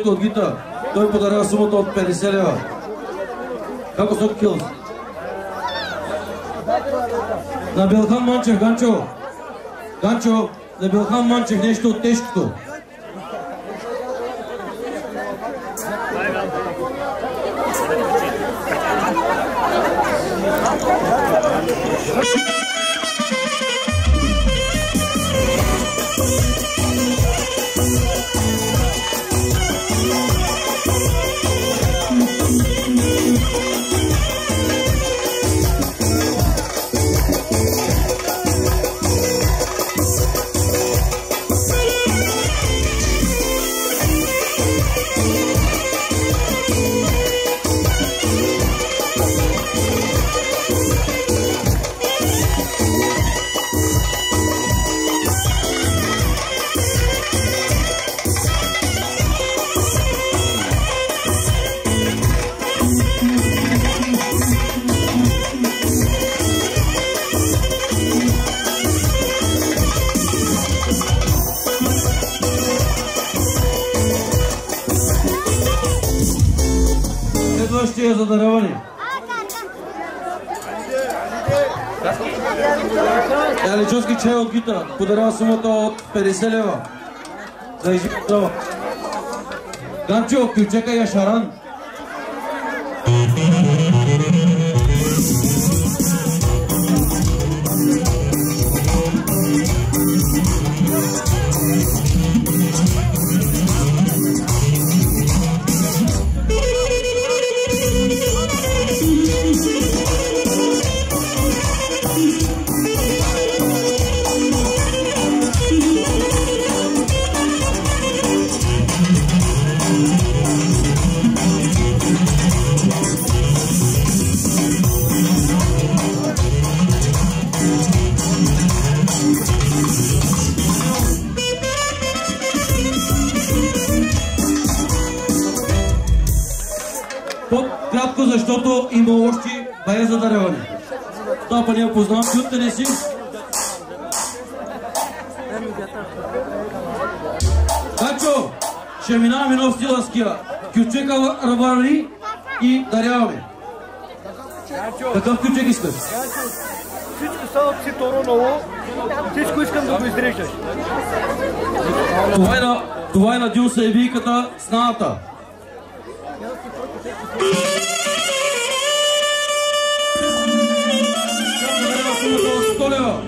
Момчето от Гита. Той подарява сумата от 50 лева. Како сок килс? На Белхан Манчев, Ганчо. Ганчо, на Белхан Манчев нещо от тежкото. От Гита. Подарява сумата от 50 лева. За изживата. Ганчо, кючека и чуте не си. Качо, ще минаваме нов стиланския. Кючека рабарали и даряваме. Какъв кючек искаш? Всичко само си торо ново, всичко искам да го изрежеш. Това е на, това е на Дюса и Вийката снаната. Сто лева. Продължава.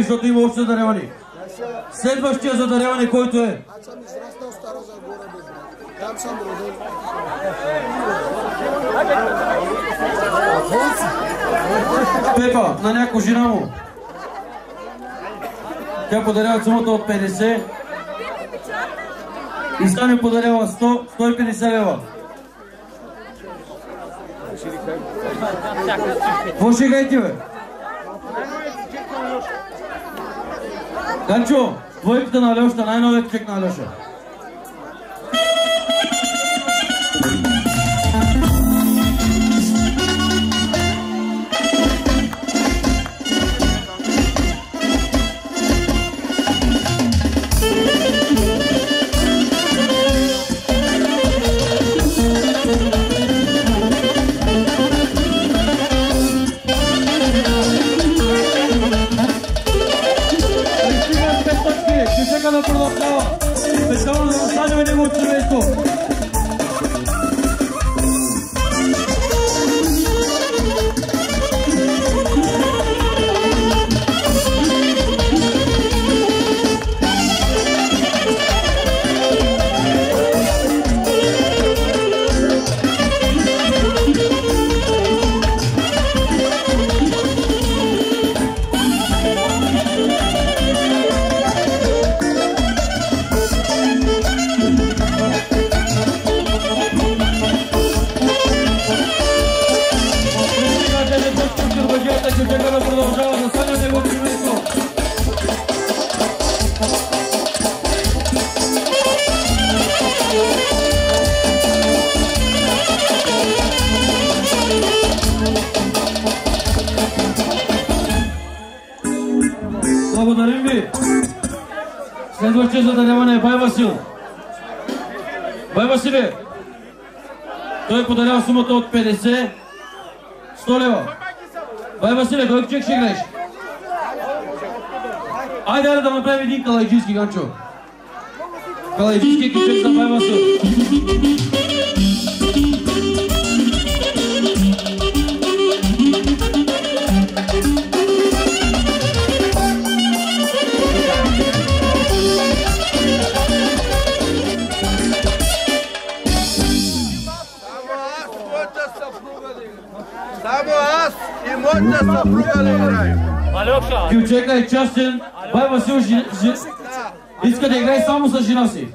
Ми, защото има още задаряване. Следващия задаряване, който е? Аз съм израснал в Стара Загора. Там съм. Пепа, на някой жена му. Тя подарява сумата от 50. И стане подарява 100, 150 лева. Какво ще гайти, бе? Кончу, твой капитан Алеша, наверное, это как на Алеша. Tersi. Stolio. Vai Vasile, Gojček še greš? Ajde, ajde, da vam pravi din Kalajđijski, Gančo. Kalajđijski. С жена си.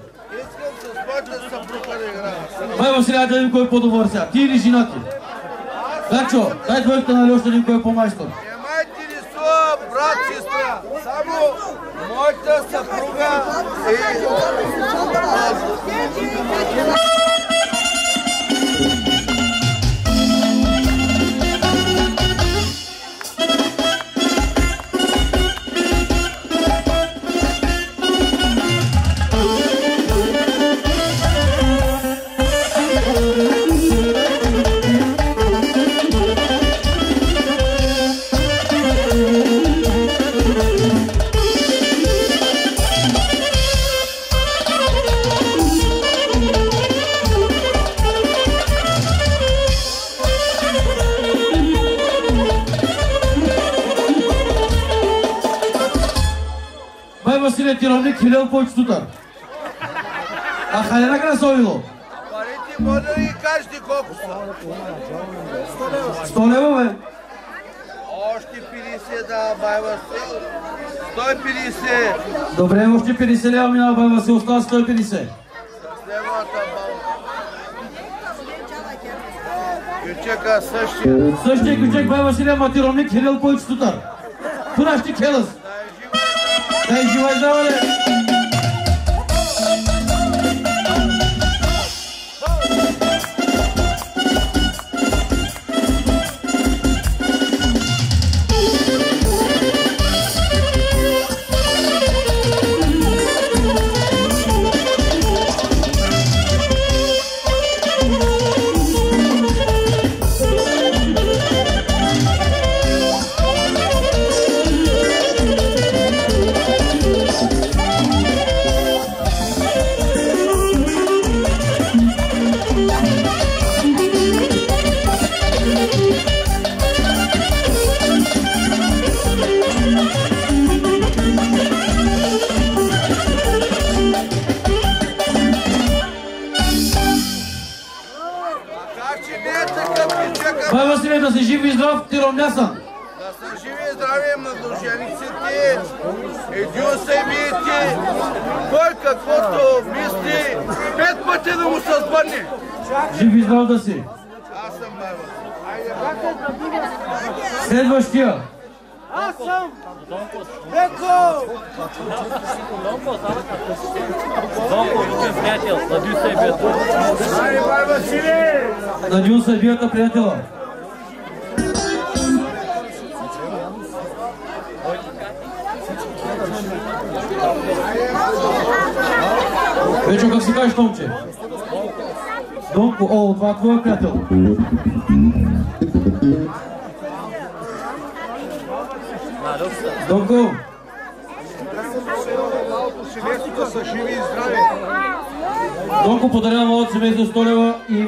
Бай Васил, айде да видим кой е по-добър сега. Ти или жена ти? Ганчо, дай двойката на Леша да видим кой е по-майстор. Нема интересува брат, сестра. Само моята съпруга и... Тировник хиляда повече. А халена красовило. Парите може да ги кажете колко са. 100 лева, бе. Още 50 да, бай Васил. 150. Добре, още 50 лева минава Бай Васил, остава 150. С неговата малка. Кючека същия. Същия кючек бай Василия Матиромник, Кирил Койч Тутар. Турашти Келъс. Дай жива и ромнясан. Да са живи и здрави младожениците, един се биете, кой каквото мисли, пет пъти да му се сбъдне. Жив и здрав да си. Аз съм байва. Следващия. Аз съм Беко! Донко, личен приятел, Надю се е бил. Ай, бай Василий! Надю Събията, приятела. Вече как си кажеш, Томче? Донко, о, това е твоя приятел. Донко. Донко подарява моят семейство 100 лева и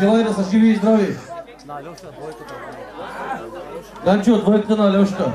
желая да са живи и здрави. Данчи от двойката на Алешка.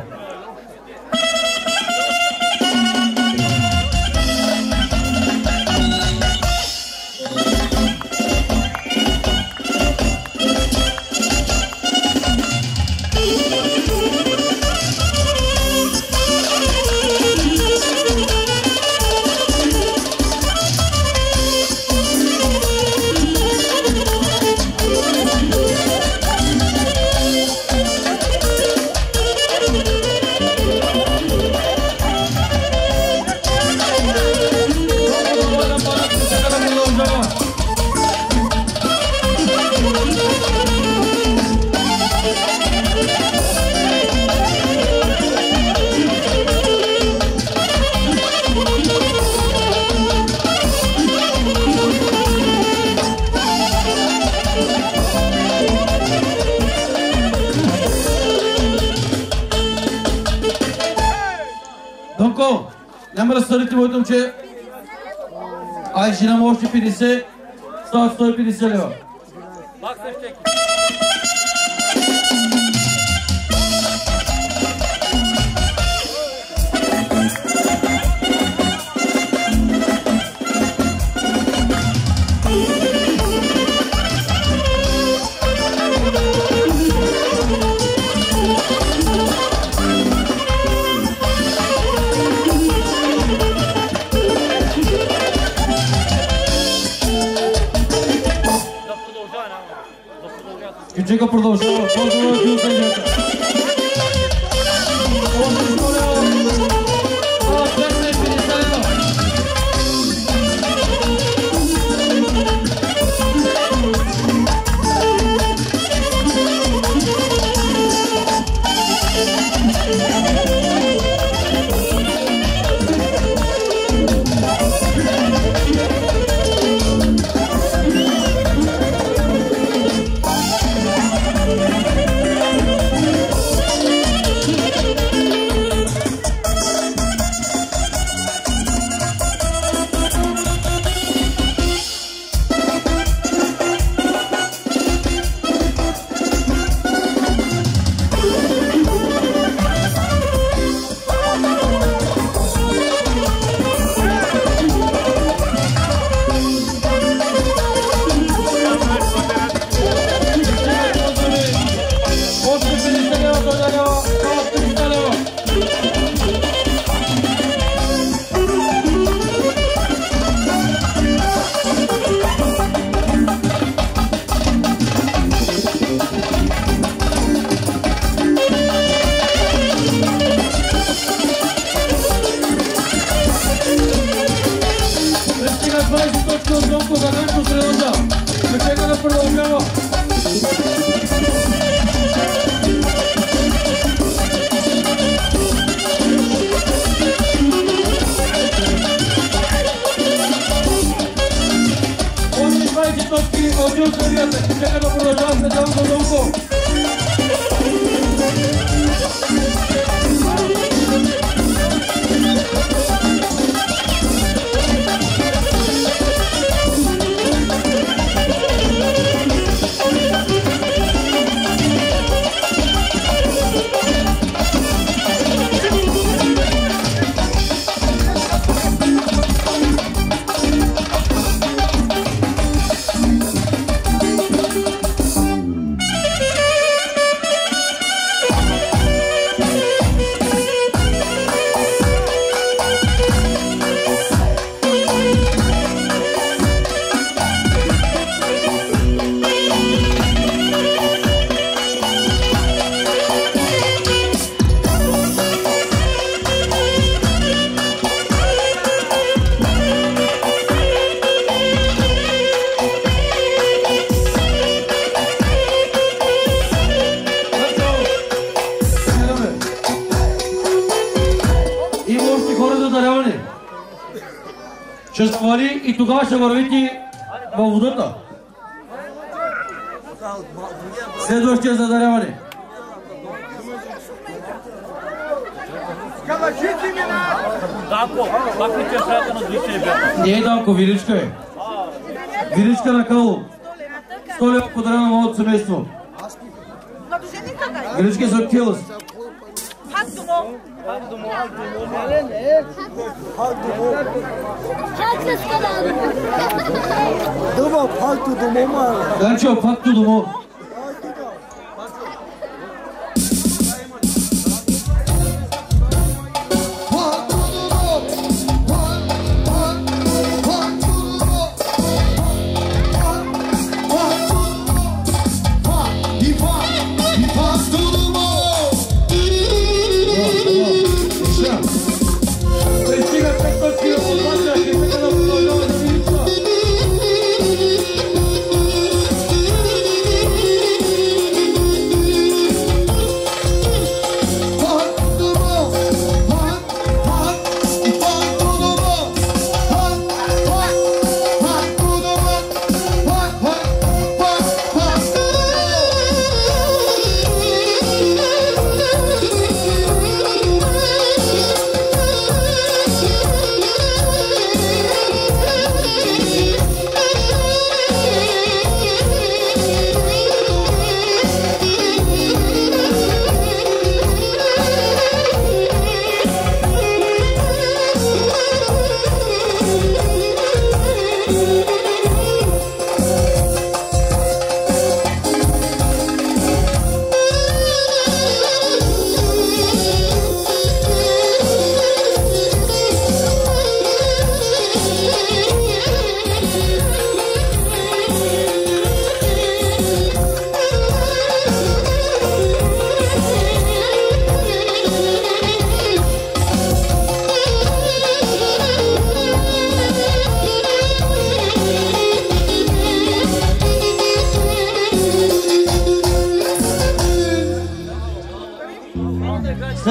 Няма да старите моето момче. Ай, жена му още 50, стават 150 лева. Продължава. Кючека продължава. Поздраво от Юл Събията. Ще вървите във водата. Следващия за даряване. Калачите мина! Дако, пак ли че шата на движение бяха? Не Данко, Виличка е. Виличка на Кало. Сто лева подарена на моето семейство. Виличка за Килос. Дума, палту дома, Данчо, факто домо. Пристига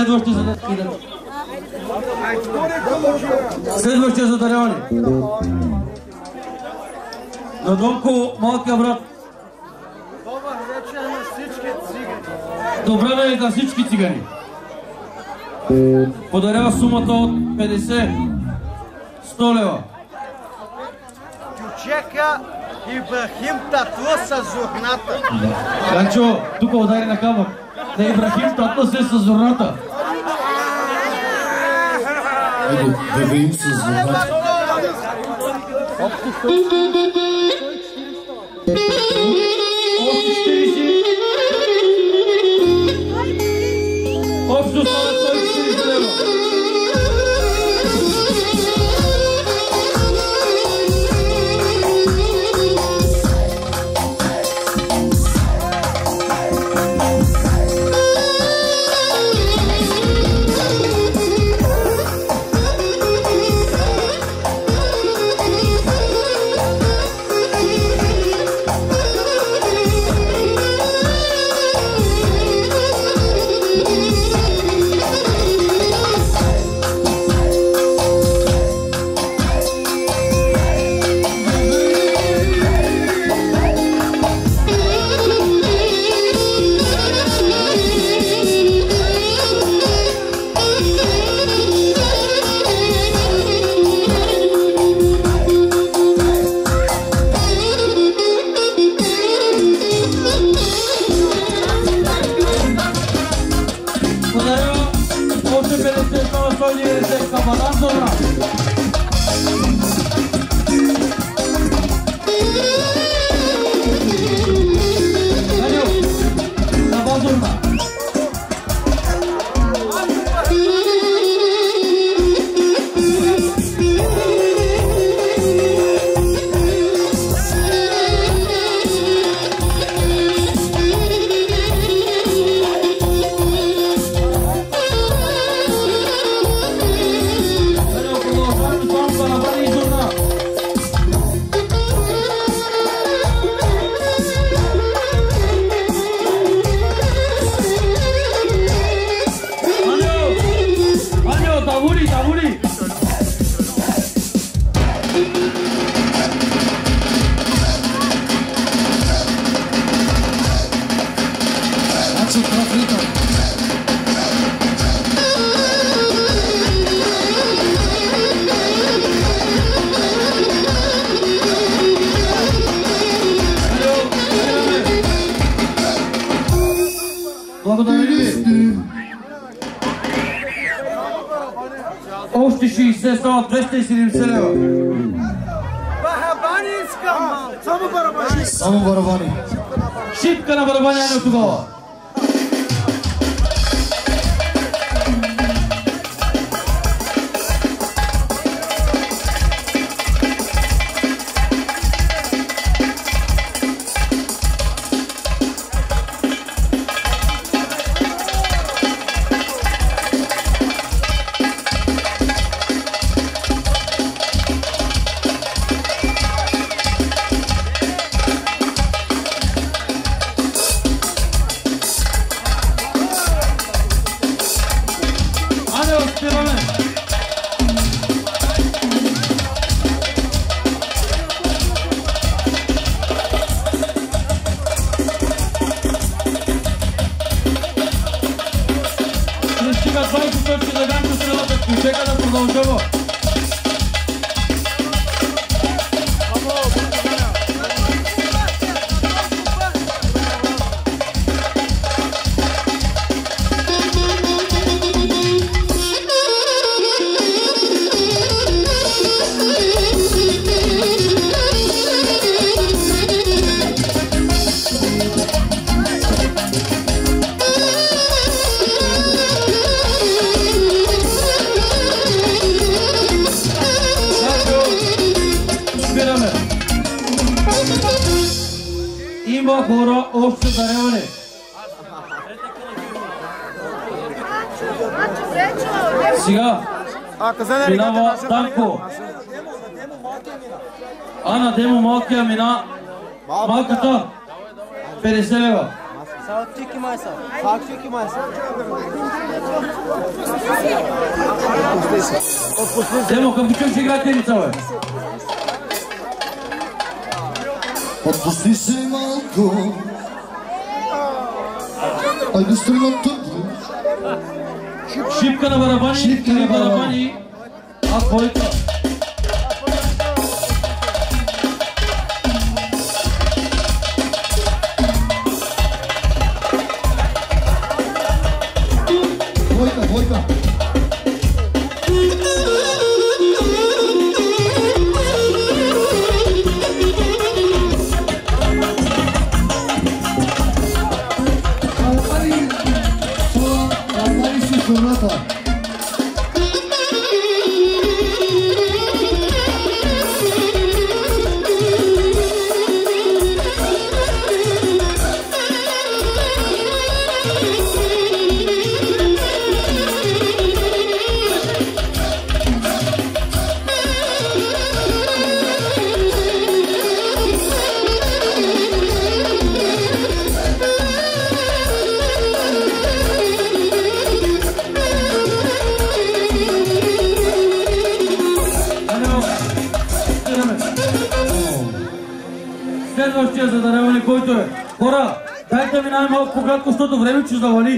Следващия за да идем. Следващия за даряване. На Донко, малкия брат. Добре да е на всички цигани. Подарява сумата от 50 100 лева. Тючека Ибрахим Татло с зурната. Ганчо, тук удари на камък. На Ибрахим татна се с зорната. Айде, да видим с зорната. Още Idemo към Бучунче град Деница, бе. Отпусти се малко. Айде стрелната. Шипка на барабани, шипка на барабани. सुझाव भनी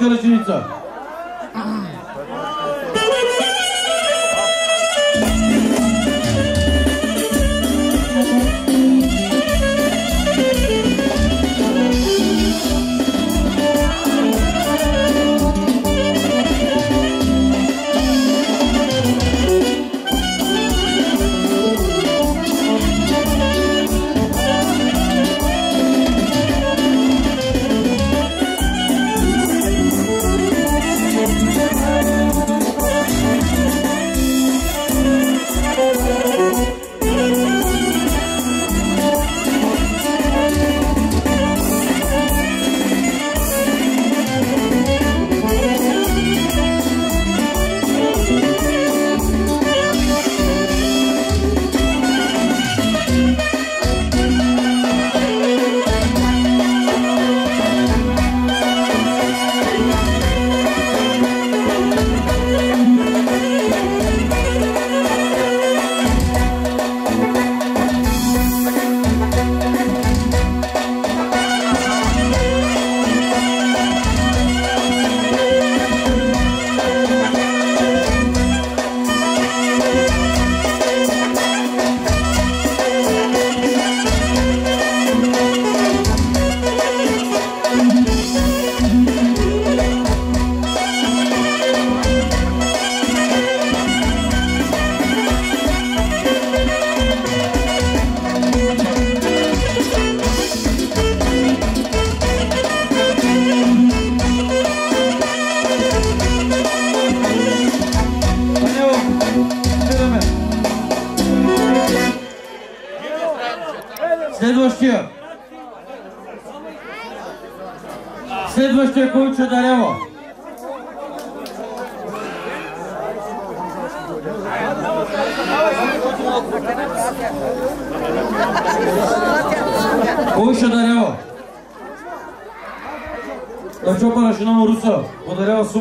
他的妻子。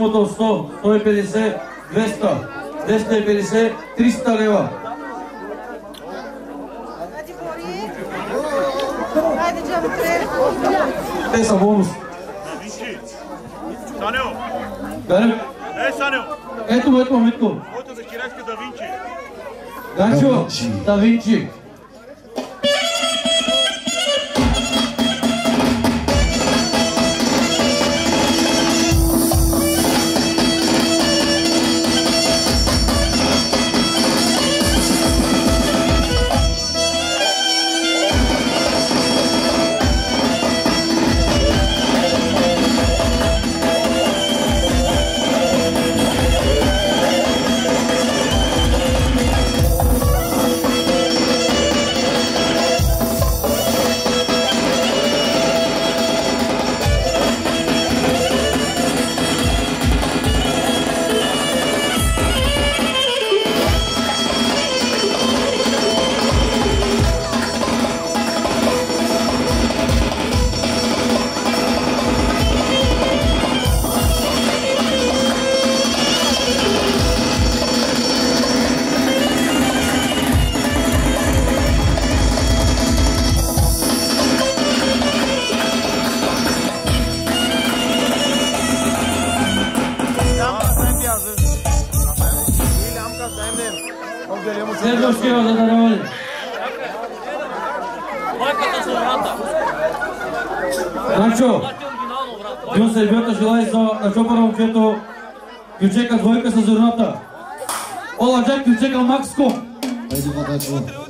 100 до 100, 150, 200, 250, 300 лева. Те са бонус. Санео! Дарем? Е, Санео! Ето, ето, моментко. Моето за кирайска да Винчи. Данчо, да Винчи. Майкл Макском. Пойдем подачу.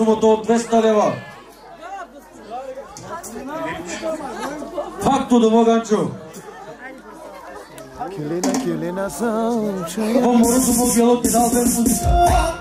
сумата от 200 лева. Както до Маганчо. Келина, келина, съм чуя. По морето по бяло педал без музика.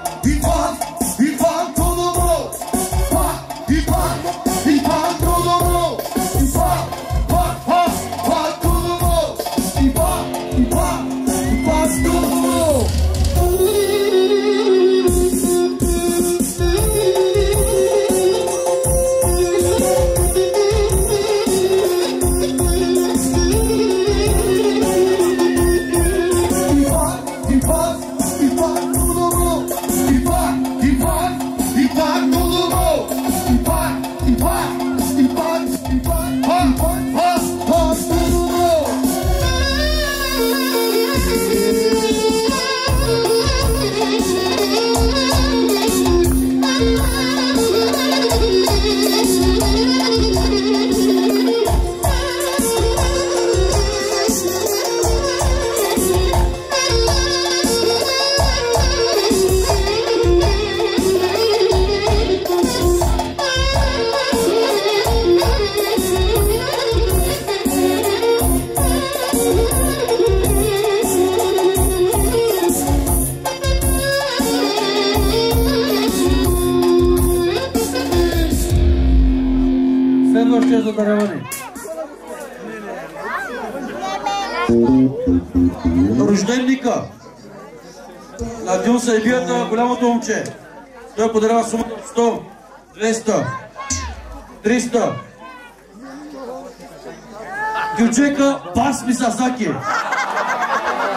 Gıcıka Bas Misasaki.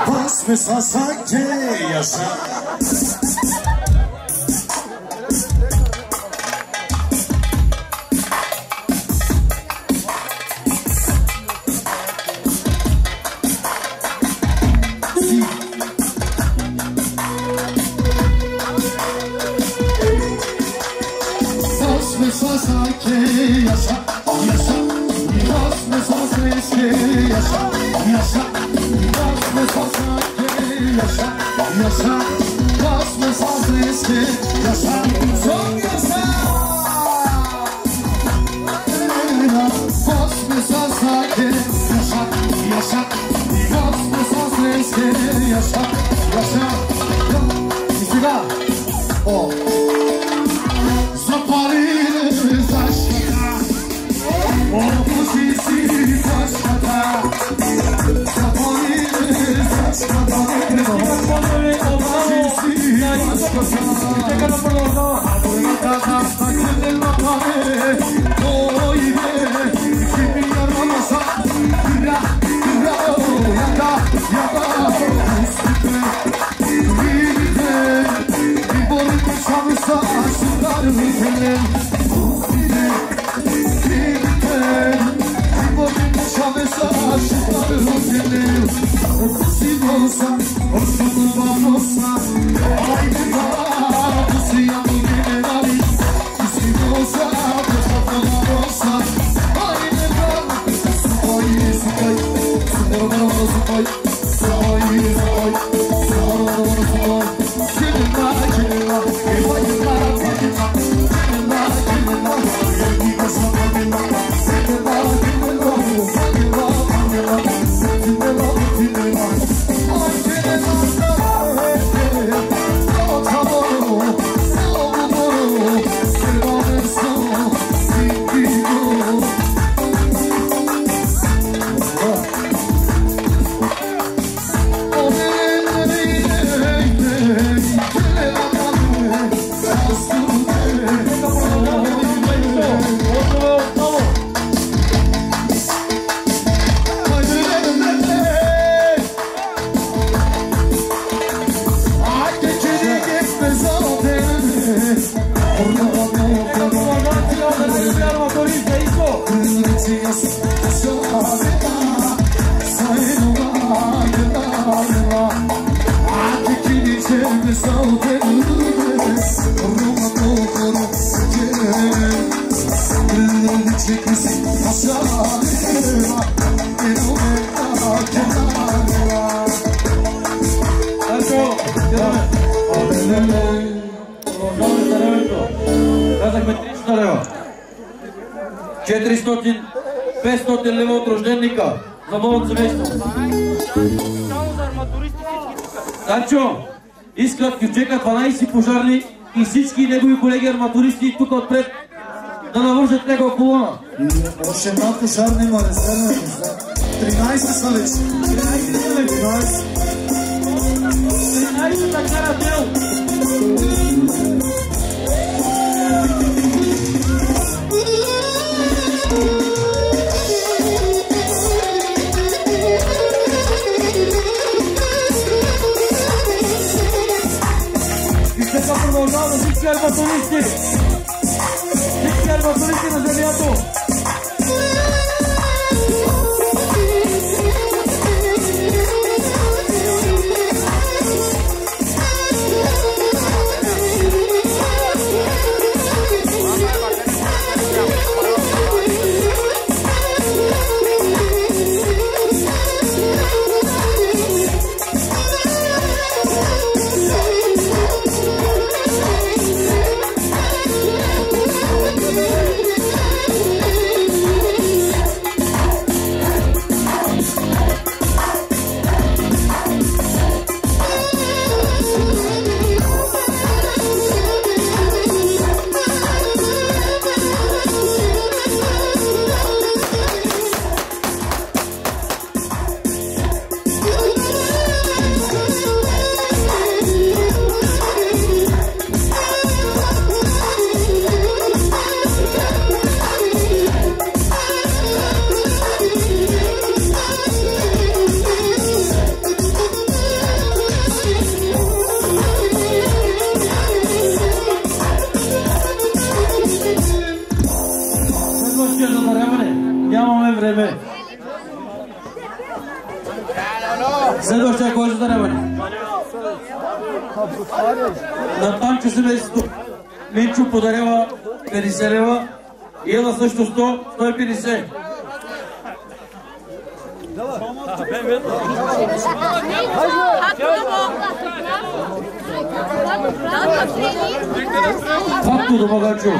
Bas Misasaki yaşa. Пески Пожарни и всички негови колеги арматуристи тук отпред да навържат него колона. И малко една пожарна има резервна. 13 са вече. 13 са вече. 13 накара дел. Japanese sustu, birisi. Fattu Domagacı.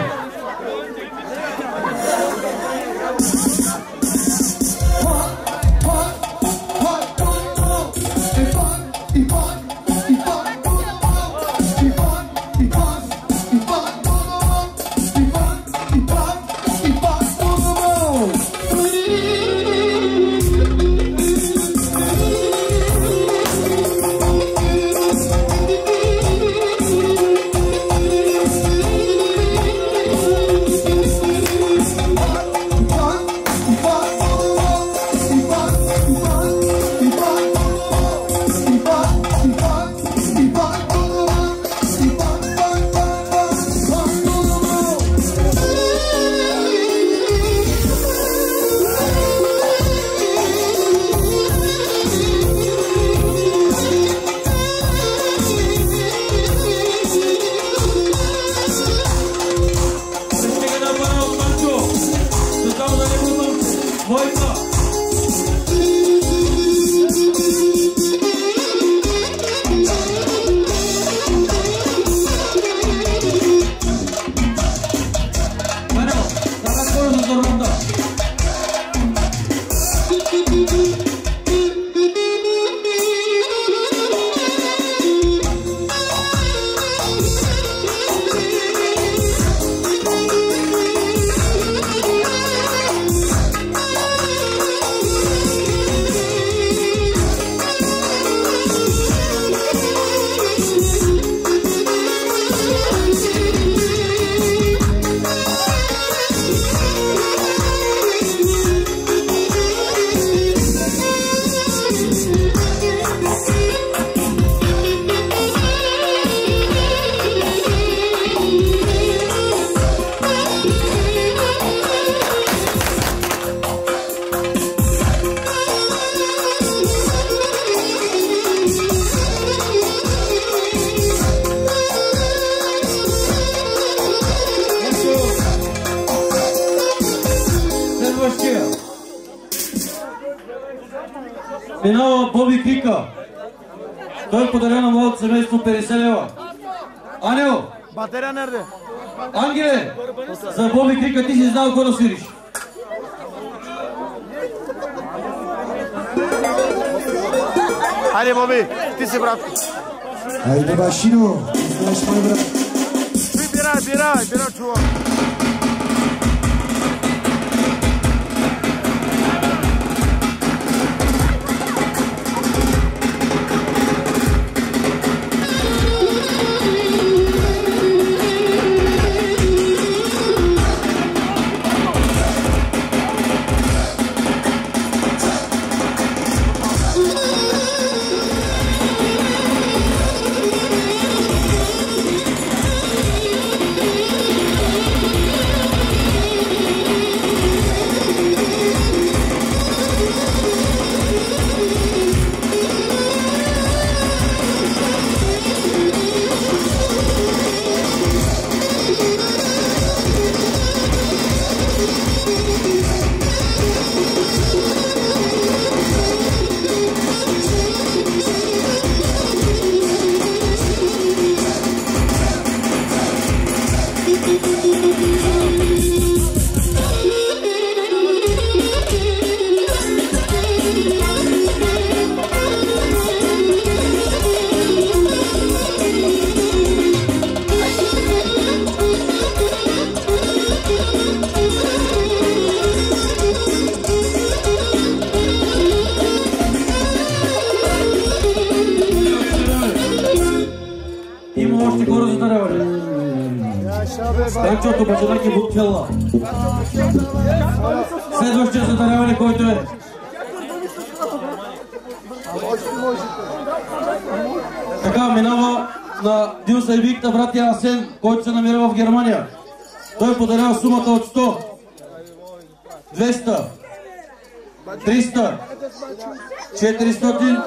400,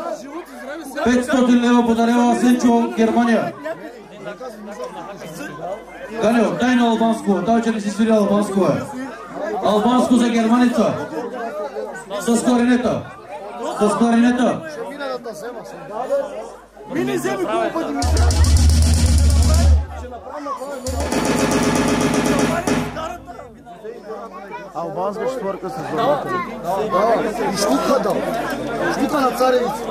500 лева подарява Асенчо от Германия. Галио, дай на албанско, дай, че не си свири албанско е. Албанско за германица. С коренета. С кларинета. Ще мина да те взема съм. Мини вземи колко пъти Албанска четвърка с зорната. Да, и штука да. Штука на царевица.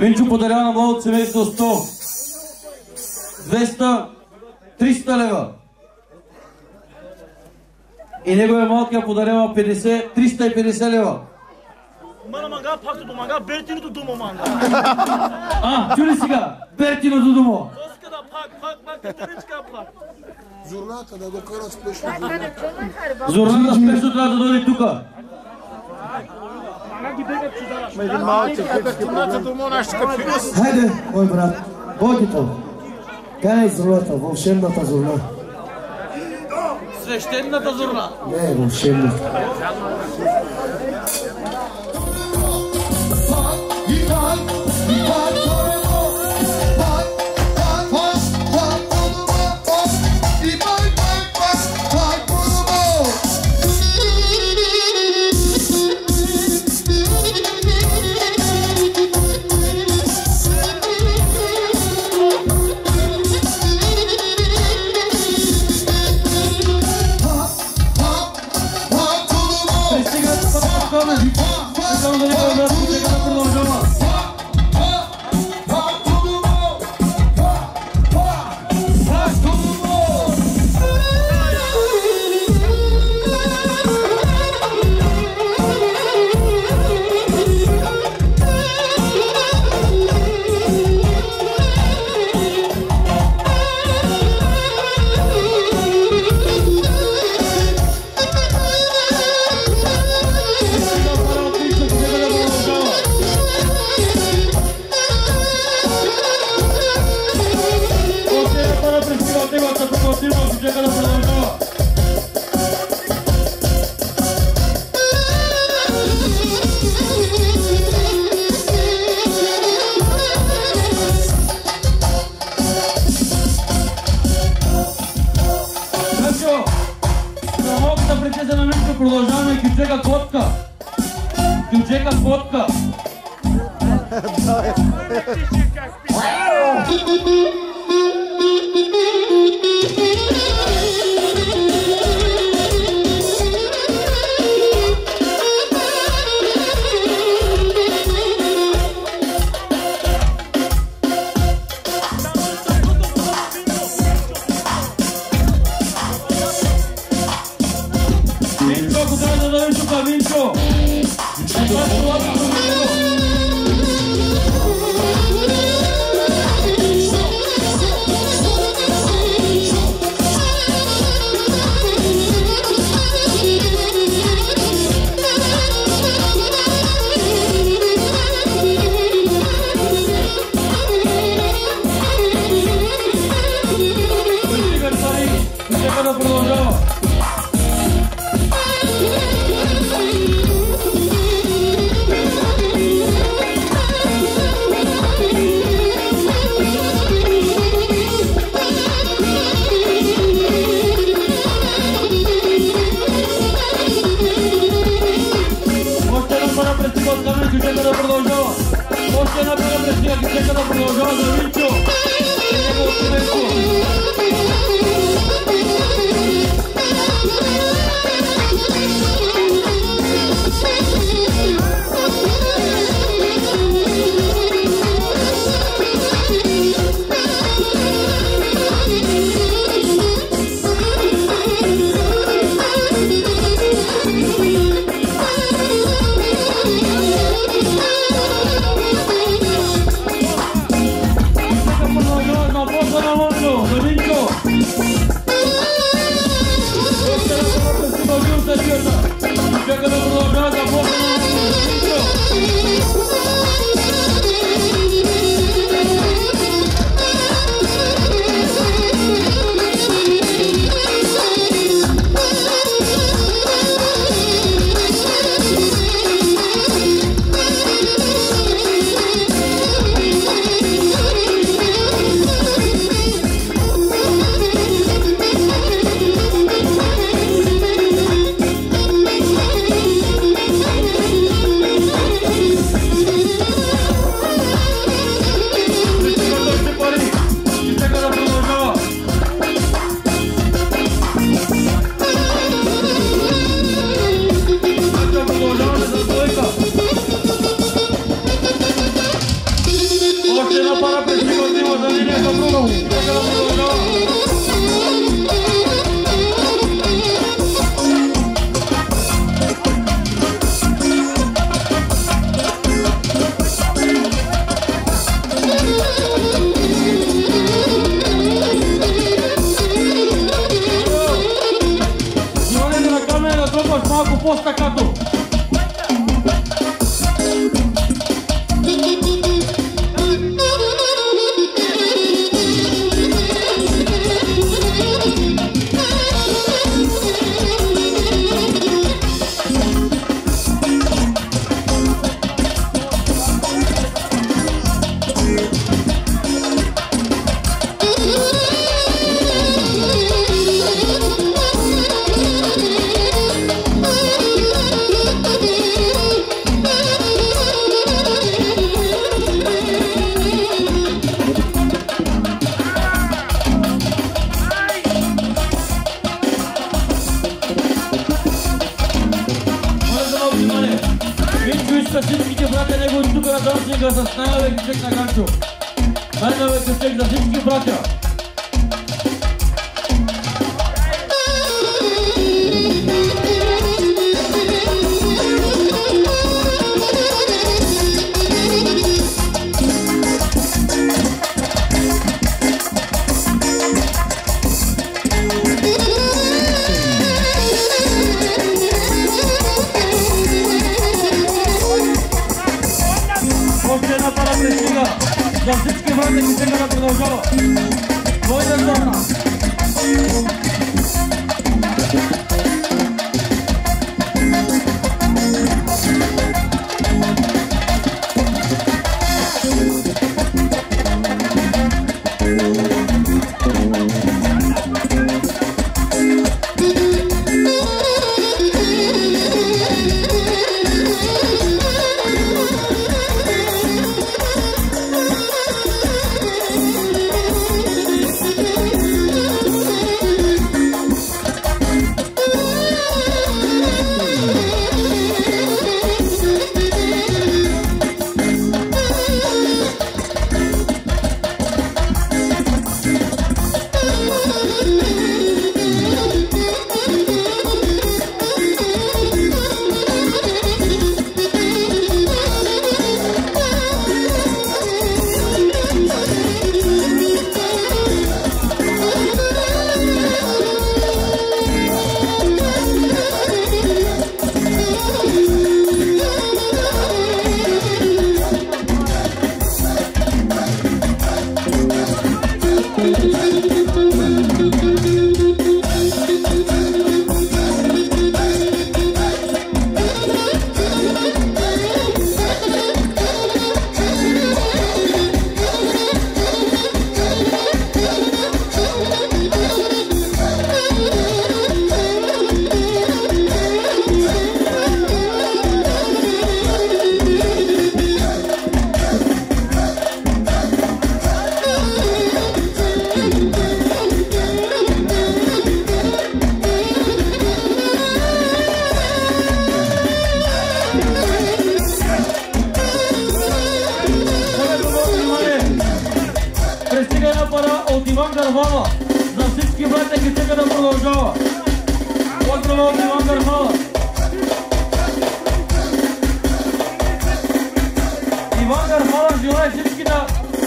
Минчо подарява на младото семейство 100, 200, 300 лева. И неговия малкия подарява 50, 350 лева. Мана мага пак до мага бертиното дума манга. А, чули сега? Бертиното думо. Оска да пак пак пак катеричка пак. Журната да докара спешно. Зорната спешно трябва да дойде тука. Мага ги бегат чудара. Ма един малче, Цената дума нашите капирус. Хайде, мой брат, Богито. Къде е зурната, вълшебната зурна? Свещената зорна. Не, вълшебната. Продължаваме Кючека котка. Кючека котка.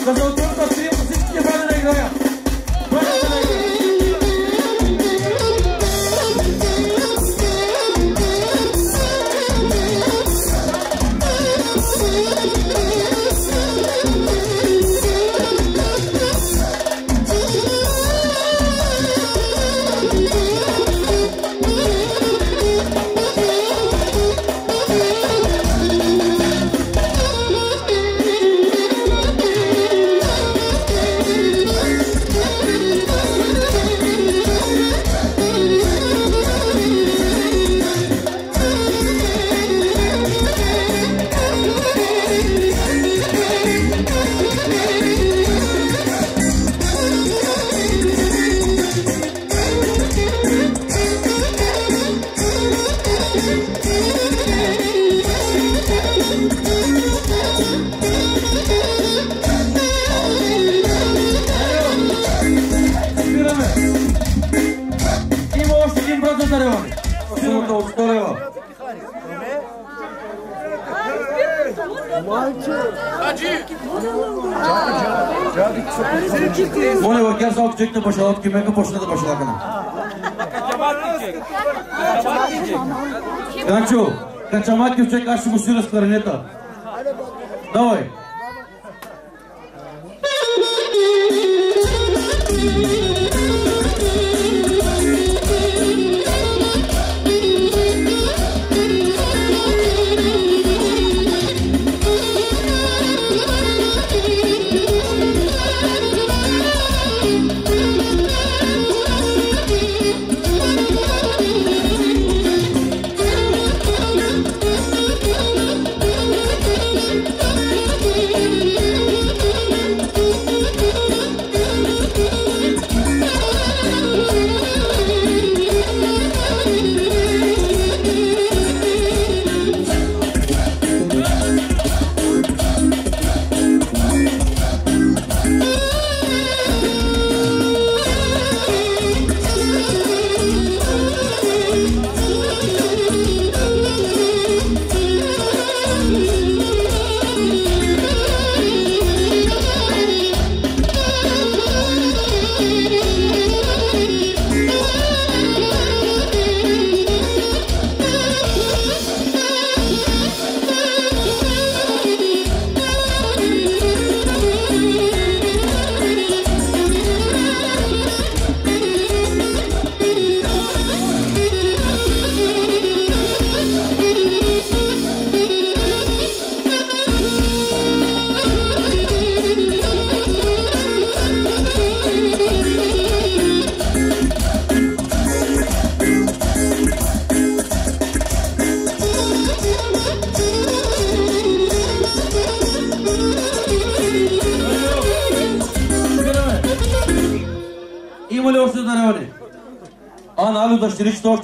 Because чекта башалатки, мека почне да башалакана. Ганчо, качамаки чек, аз ще го свира с кларинета. Давай.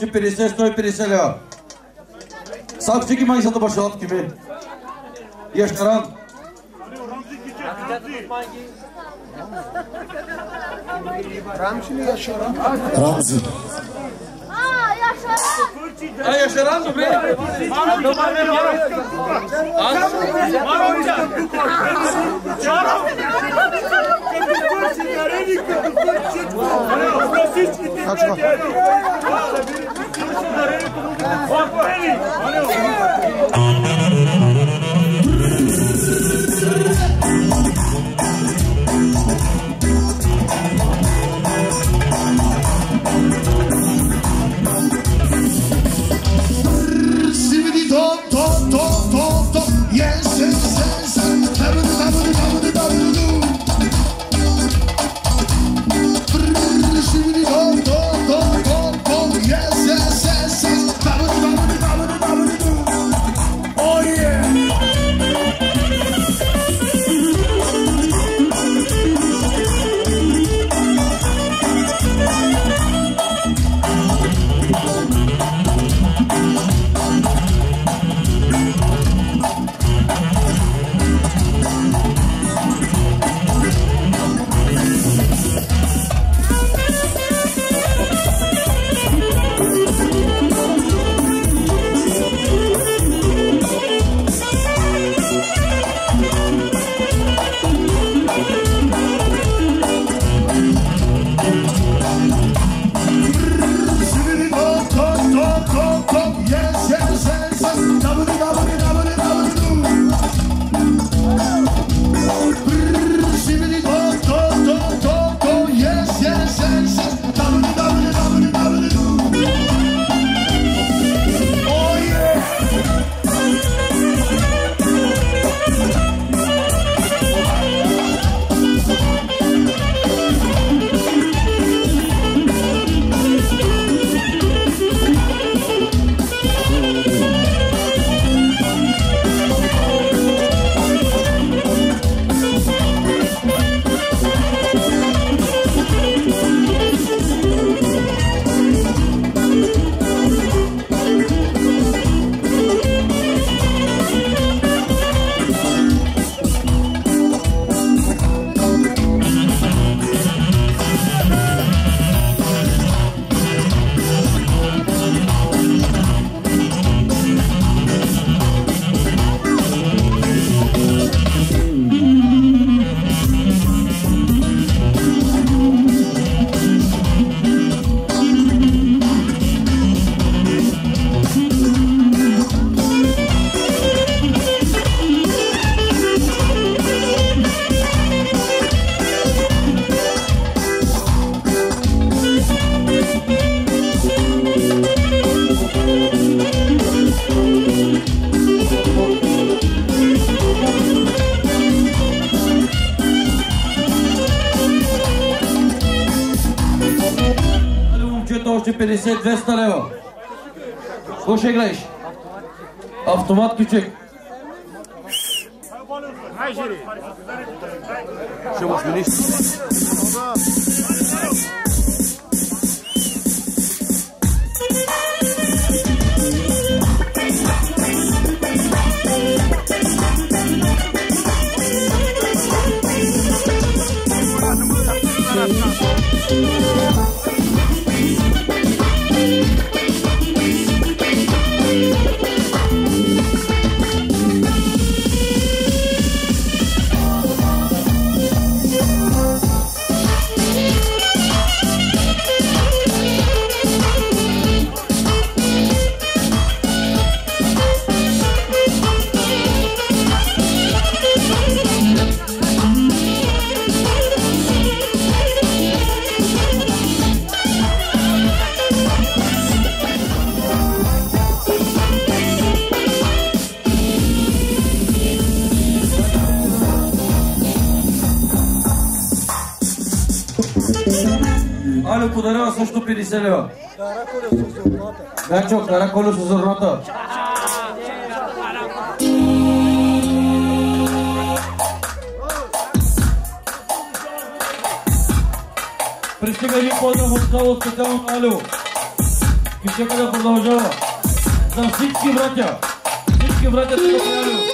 Дъщеричето още 50-150 лева. Сак всички май са да башалатки мен. Яшкаран. Рамзи. А, Яшкаран, добре. Korkma. 150-200 лева. Киселева. Караколев Гачо, Караколев Озорната. Пристига един поздрав от Сало специално на Алио. И чека да продължава. За всички братя. Всички братя са на Алио.